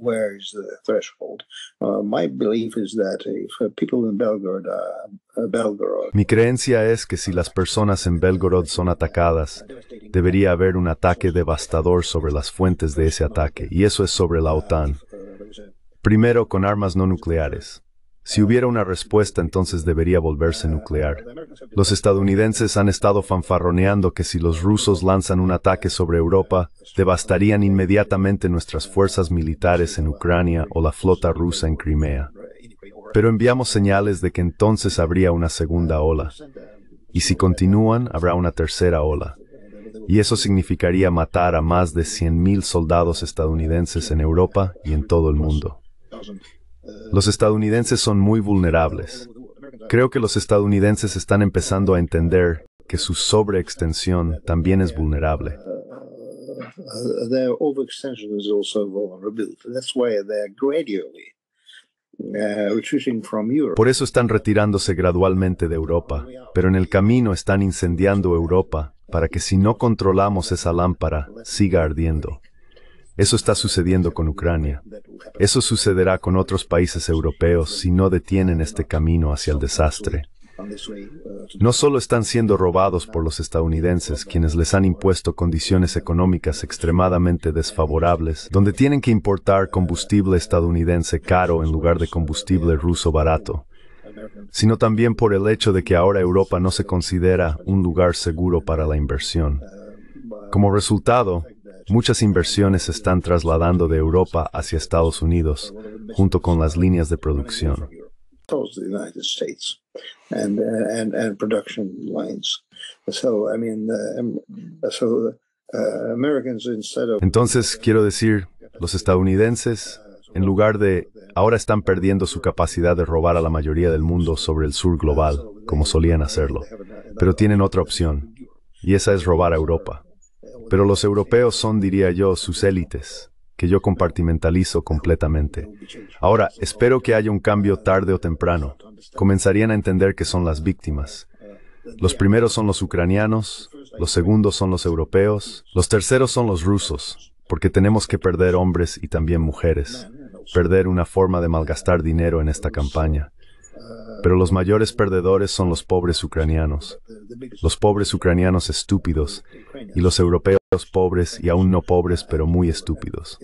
Where is the threshold? Uh, my belief is that if uh, people in Belgorod, uh, uh, Belgorod. Mi creencia es que si las personas en Belgorod son atacadas, debería haber un ataque devastador sobre las fuentes de ese ataque, y eso es sobre la OTAN. Primero con armas no nucleares. Si hubiera una respuesta, entonces debería volverse nuclear. Los estadounidenses han estado fanfarroneando que si los rusos lanzan un ataque sobre Europa, devastarían inmediatamente nuestras fuerzas militares en Ucrania o la flota rusa en Crimea. Pero enviamos señales de que entonces habría una segunda ola. Y si continúan, habrá una tercera ola. Y eso significaría matar a más de 100.000 soldados estadounidenses en Europa y en todo el mundo. Los estadounidenses son muy vulnerables. Creo que los estadounidenses están empezando a entender que su sobreextensión también es vulnerable. Por eso están retirándose gradualmente de Europa, pero en el camino están incendiando Europa para que si no controlamos esa lámpara, siga ardiendo. Eso está sucediendo con Ucrania. Eso sucederá con otros países europeos si no detienen este camino hacia el desastre. No solo están siendo robados por los estadounidenses, quienes les han impuesto condiciones económicas extremadamente desfavorables, donde tienen que importar combustible estadounidense caro en lugar de combustible ruso barato, sino también por el hecho de que ahora Europa no se considera un lugar seguro para la inversión. Como resultado, Muchas inversiones se están trasladando de Europa hacia Estados Unidos, junto con las líneas de producción. Entonces, quiero decir, los estadounidenses, en lugar de ahora están perdiendo su capacidad de robar a la mayoría del mundo sobre el sur global, como solían hacerlo, pero tienen otra opción, y esa es robar a Europa. Pero los europeos son, diría yo, sus élites. que yo compartimentalizo completamente. Ahora, espero que haya un cambio tarde o temprano. Comenzarían a entender que son las víctimas. Los primeros son los ucranianos, los segundos son los europeos, los terceros son los rusos, porque tenemos que perder hombres y también mujeres, perder una forma de malgastar dinero en esta campaña. Pero los mayores perdedores son los pobres ucranianos, los pobres ucranianos estúpidos y los europeos pobres y aún no pobres, pero muy estúpidos.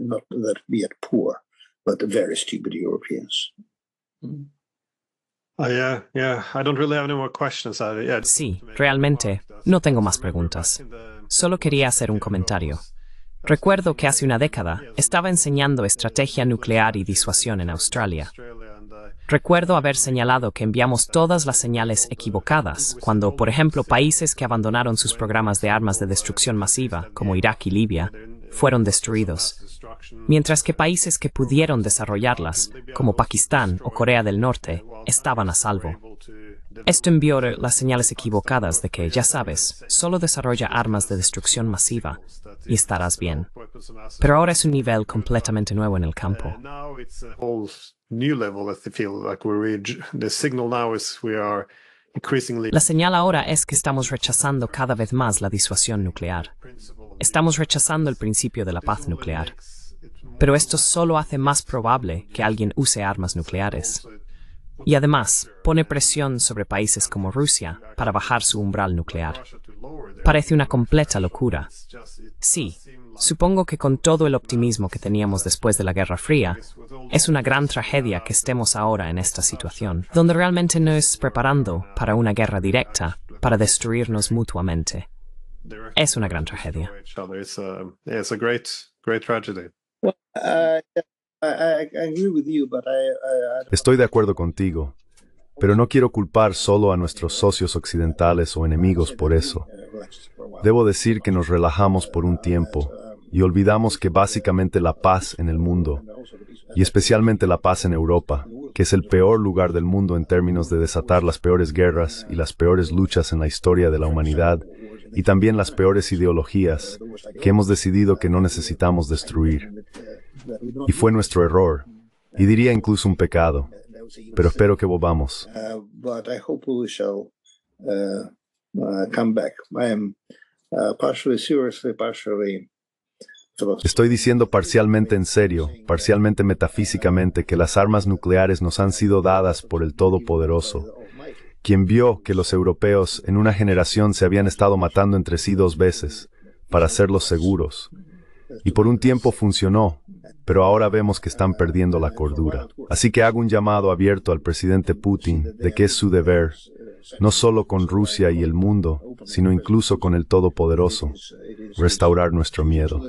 not that we are poor, but very stupid Europeans. Yeah, yeah. I don't really have any more questions. Yeah, just Sí, realmente, no tengo más preguntas. Solo quería hacer un comentario. Recuerdo que hace una década estaba enseñando estrategia nuclear y disuasión en Australia. Recuerdo haber señalado que enviamos todas las señales equivocadas cuando, por ejemplo, países que abandonaron sus programas de armas de destrucción masiva, como Irak y Libia, fueron destruidos, mientras que países que pudieron desarrollarlas, como Pakistán o Corea del Norte, estaban a salvo. Esto envió las señales equivocadas de que, ya sabes, solo desarrolla armas de destrucción masiva y estarás bien. Pero ahora es un nivel completamente nuevo en el campo. La señal ahora es que estamos rechazando cada vez más la disuasión nuclear. Estamos rechazando el principio de la paz nuclear. Pero esto solo hace más probable que alguien use armas nucleares. Y además, pone presión sobre países como Rusia para bajar su umbral nuclear. Parece una completa locura. Sí, supongo que con todo el optimismo que teníamos después de la Guerra Fría, es una gran tragedia que estemos ahora en esta situación, donde realmente no es preparando para una guerra directa, para destruirnos mutuamente. Es una gran tragedia. Estoy de acuerdo contigo, pero no quiero culpar solo a nuestros socios occidentales o enemigos por eso. Debo decir que nos relajamos por un tiempo y olvidamos que básicamente la paz en el mundo, y especialmente la paz en Europa, que es el peor lugar del mundo en términos de desatar las peores guerras y las peores luchas en la historia de la humanidad, y también las peores ideologías que hemos decidido que no necesitamos destruir. Y fue nuestro error, y diría incluso un pecado, pero espero que volvamos. Estoy diciendo parcialmente en serio, parcialmente metafísicamente, que las armas nucleares nos han sido dadas por el Todopoderoso, quien vio que los europeos en una generación se habían estado matando entre sí dos veces, para hacerlos seguros. Y por un tiempo funcionó, pero ahora vemos que están perdiendo la cordura. Así que hago un llamado abierto al presidente Putin de que es su deber, no solo con Rusia y el mundo, sino incluso con el Todopoderoso, restaurar nuestro miedo.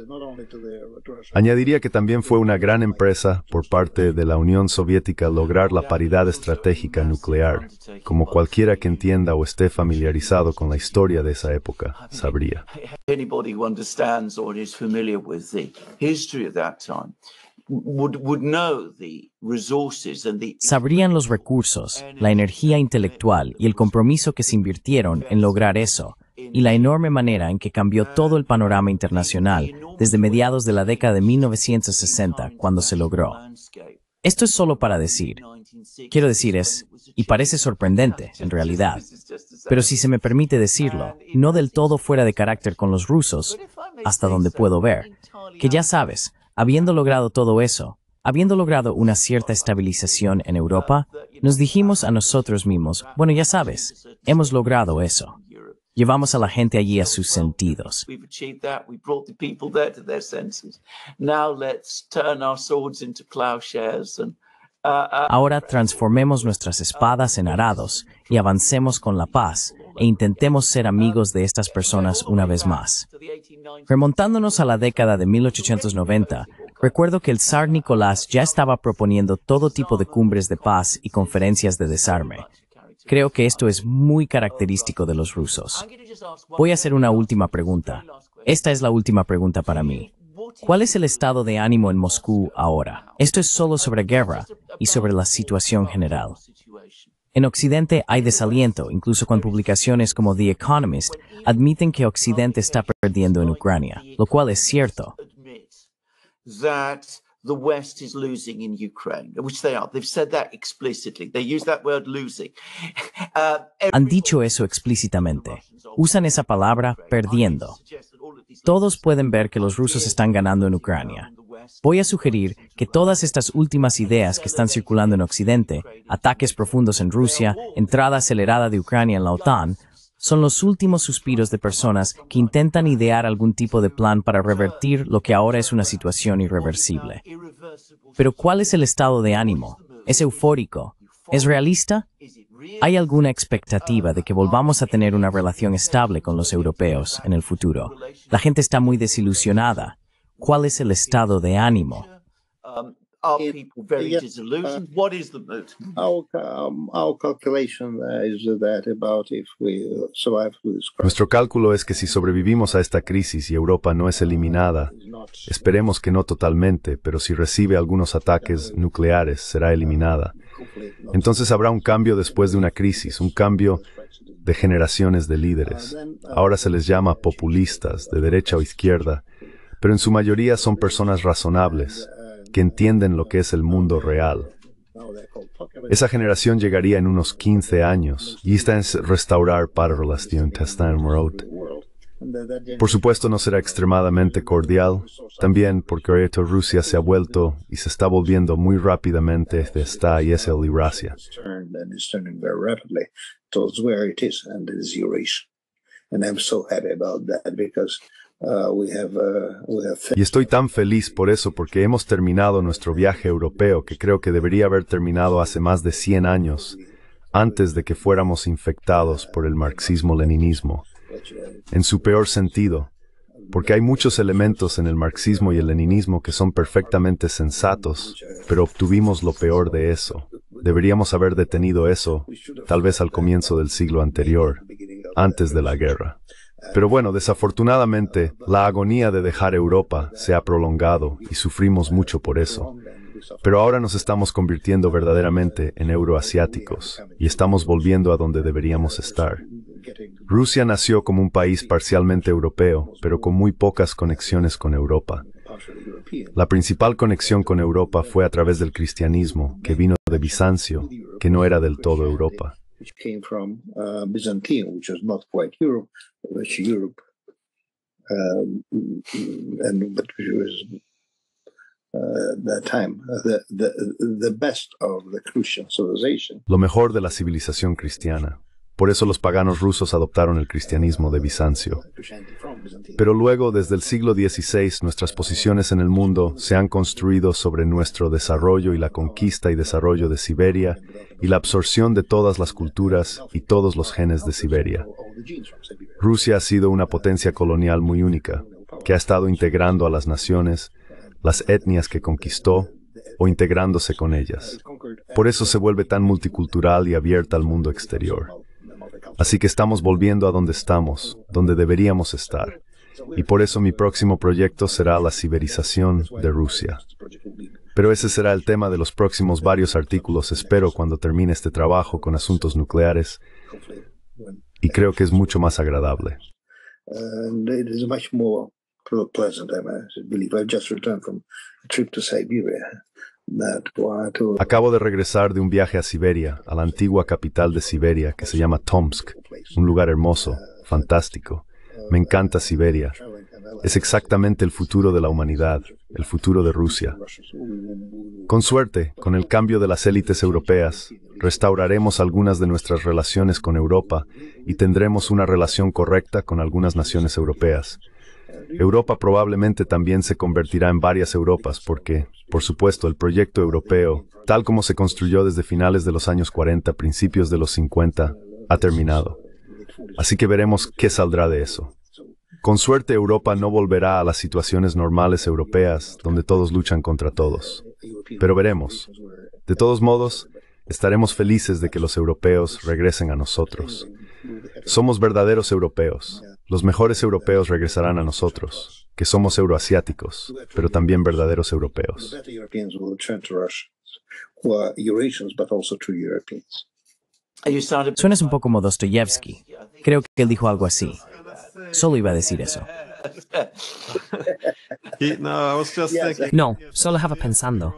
Añadiría que también fue una gran empresa por parte de la Unión Soviética lograr la paridad estratégica nuclear, como cualquiera que entienda o esté familiarizado con la historia de esa época sabría. Sabrían los recursos, la energía intelectual y el compromiso que se invirtieron en lograr eso, y la enorme manera en que cambió todo el panorama internacional desde mediados de la década de 1960, cuando se logró. Esto es solo para decir, quiero decir es, y parece sorprendente, en realidad, pero si se me permite decirlo, no del todo fuera de carácter con los rusos, hasta donde puedo ver, que ya sabes, habiendo logrado todo eso, habiendo logrado una cierta estabilización en Europa, nos dijimos a nosotros mismos, bueno, ya sabes, hemos logrado eso. Llevamos a la gente allí a sus sentidos. Now let's turn our swords into plowshares and Ahora transformemos nuestras espadas en arados y avancemos con la paz e intentemos ser amigos de estas personas una vez más. to the 1890s. Remontándonos a la década de 1890, recuerdo que el zar Nicolás ya estaba proponiendo todo tipo de cumbres de paz y conferencias de desarme. Creo que esto es muy característico de los rusos. Voy a hacer una última pregunta. Esta es la última pregunta para mí. ¿Cuál es el estado de ánimo en Moscú ahora? Esto es solo sobre guerra y sobre la situación general. En Occidente hay desaliento, incluso con publicaciones como The Economist admiten que Occidente está perdiendo en Ucrania, lo cual es cierto. admit that the West is losing in Ukraine, which they are. They've said that explicitly. They use that word losing. Uh, Han dicho eso explícitamente. Usan esa palabra perdiendo. Todos pueden ver que los rusos están ganando en Ucrania. Voy a sugerir que todas estas últimas ideas que están circulando en Occidente, ataques profundos en Rusia, entrada acelerada de Ucrania en la OTAN, son los últimos suspiros de personas que intentan idear algún tipo de plan para revertir lo que ahora es una situación irreversible. Pero ¿cuál es el estado de ánimo? ¿Es eufórico? ¿Es realista? ¿Hay alguna expectativa de que volvamos a tener una relación estable con los europeos en el futuro? La gente está muy desilusionada. ¿Cuál es el estado de ánimo? are It- people very yeah, disillusioned? what is the mood? Our, ca- um, our calculation is that about if we survive through this crisis, Nuestro cálculo es que si sobrevivimos a esta crisis y Europa no es eliminada, not esperemos que no totalmente, pero si recibe algunos ataques nucleares, será eliminada. Entonces habrá un cambio después de una crisis, un cambio de generaciones de líderes. Ahora se les llama populistas, de derecha o izquierda, pero en su mayoría son personas razonables, que entienden lo que es el mundo real. Esa generación llegaría en unos 15 años y está en restaurar para relación Testan Road. Por supuesto no será extremadamente cordial, también porque ahorita Rusia se ha vuelto y se está volviendo muy rápidamente de esta y es el Eurasia. Y estoy tan feliz por eso porque hemos terminado nuestro viaje europeo que creo que debería haber terminado hace más de 100 años, antes de que fuéramos infectados por el marxismo-leninismo, en su peor sentido, porque hay muchos elementos en el marxismo y el leninismo que son perfectamente sensatos, pero obtuvimos lo peor de eso. Deberíamos haber detenido eso, tal vez al comienzo del siglo anterior, antes de la guerra. Pero bueno, desafortunadamente, la agonía de dejar Europa se ha prolongado y sufrimos mucho por eso. Pero ahora nos estamos convirtiendo verdaderamente en euroasiáticos y estamos volviendo a donde deberíamos estar. Rusia nació como un país parcialmente europeo, pero con muy pocas conexiones con Europa. La principal conexión con Europa fue a través del cristianismo, que vino de Bizancio, que no era del todo Europa. Lo mejor de la civilización cristiana. Por eso los paganos rusos adoptaron el cristianismo de Bizancio. Pero luego, desde el siglo XVI, nuestras posiciones en el mundo se han construido sobre nuestro desarrollo y la conquista y desarrollo de Siberia y la absorción de todas las culturas y todos los genes de Siberia. Rusia ha sido una potencia colonial muy única, que ha estado integrando a las naciones, las etnias que conquistó o integrándose con ellas. Por eso se vuelve tan multicultural y abierta al mundo exterior. Así que estamos volviendo a donde estamos, donde deberíamos estar. Y por eso mi próximo proyecto será la ciberización de Rusia. Pero ese será el tema de los próximos varios artículos, espero, cuando termine este trabajo con asuntos nucleares. Y creo que es mucho más agradable. Acabo de regresar de un viaje a Siberia, a la antigua capital de Siberia, que se llama Tomsk, un lugar hermoso, fantástico. Me encanta Siberia. Es exactamente el futuro de la humanidad, el futuro de Rusia. Con suerte, con el cambio de las élites europeas, restauraremos algunas de nuestras relaciones con Europa y tendremos una relación correcta con algunas naciones europeas. Europa probablemente también se convertirá en varias Europas porque, por supuesto, el proyecto europeo, tal como se construyó desde finales de los años 40, principios de los 50, ha terminado. Así que veremos qué saldrá de eso. Con suerte Europa no volverá a las situaciones normales europeas donde todos luchan contra todos. Pero veremos. De todos modos, estaremos felices de que los europeos regresen a nosotros. Somos verdaderos europeos. Los mejores europeos regresarán a nosotros, que somos euroasiáticos, pero también verdaderos europeos. Suenas un poco como Dostoyevsky. Creo que él dijo algo así. Solo iba a decir eso. No, solo estaba pensando.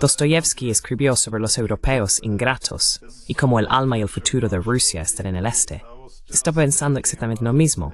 Dostoyevsky escribió sobre los europeos ingratos y cómo el alma y el futuro de Rusia están en el este. Estaba pensando exactamente lo mismo.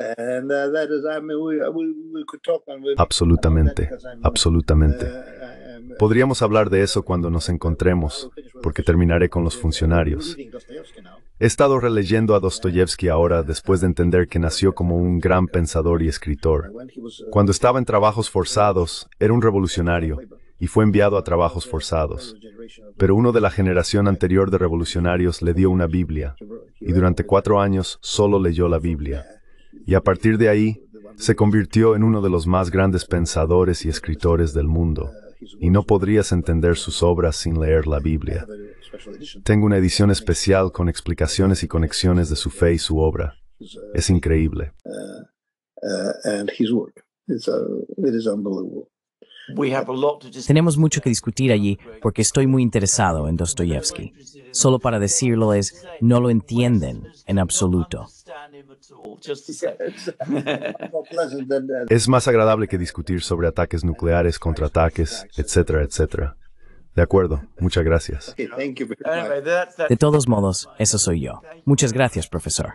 And uh, that is. I mean, we we, we could talk on. with- Absolutamente, absolutamente. uh, Podríamos hablar de eso cuando nos encontremos, porque terminaré con los funcionarios. reading Dostoevsky now. He estado releyendo a Dostoyevsky ahora después de entender que nació como un gran pensador y escritor. When he was, uh, Cuando estaba en trabajos forzados, era un revolucionario y fue enviado a trabajos forzados. Pero uno de la generación anterior de revolucionarios le dio una Biblia y durante cuatro años solo leyó la Biblia. Y a partir de ahí se convirtió en uno de los más grandes pensadores y escritores del mundo. Y no podrías entender sus obras sin leer la Biblia. Tengo una edición especial con explicaciones y conexiones de su fe y su obra. Es increíble. uh, and uh, is unbelievable. Tenemos mucho que discutir allí porque estoy muy interesado en Dostoyevsky. Solo para decirlo es, no lo entienden en absoluto. Understand him at all, just to say. It's more pleasant than Es más agradable que discutir sobre ataques nucleares, contraataques, etcétera, etcétera. De acuerdo, muchas gracias. De todos modos, eso soy yo. Muchas gracias, profesor.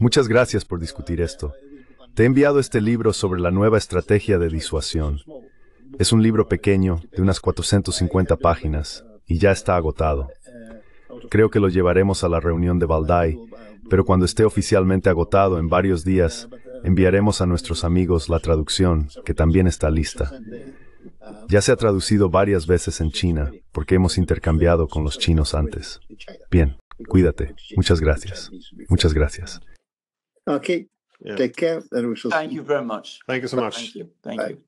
Muchas gracias por discutir esto. Te he enviado este libro sobre la nueva estrategia de disuasión. Es un libro pequeño, de unas 450 páginas, y ya está agotado. Creo que lo llevaremos a la reunión de Valdai, pero cuando esté oficialmente agotado en varios días, enviaremos a nuestros amigos la traducción, que también está lista. Ya se ha traducido varias veces en China, porque hemos intercambiado con los chinos antes. Bien, cuídate. Muchas gracias. Muchas gracias. Okay, Yeah. take care, and we shall Thank see you very much. Thank you so much. Thank you. Thank Bye. you.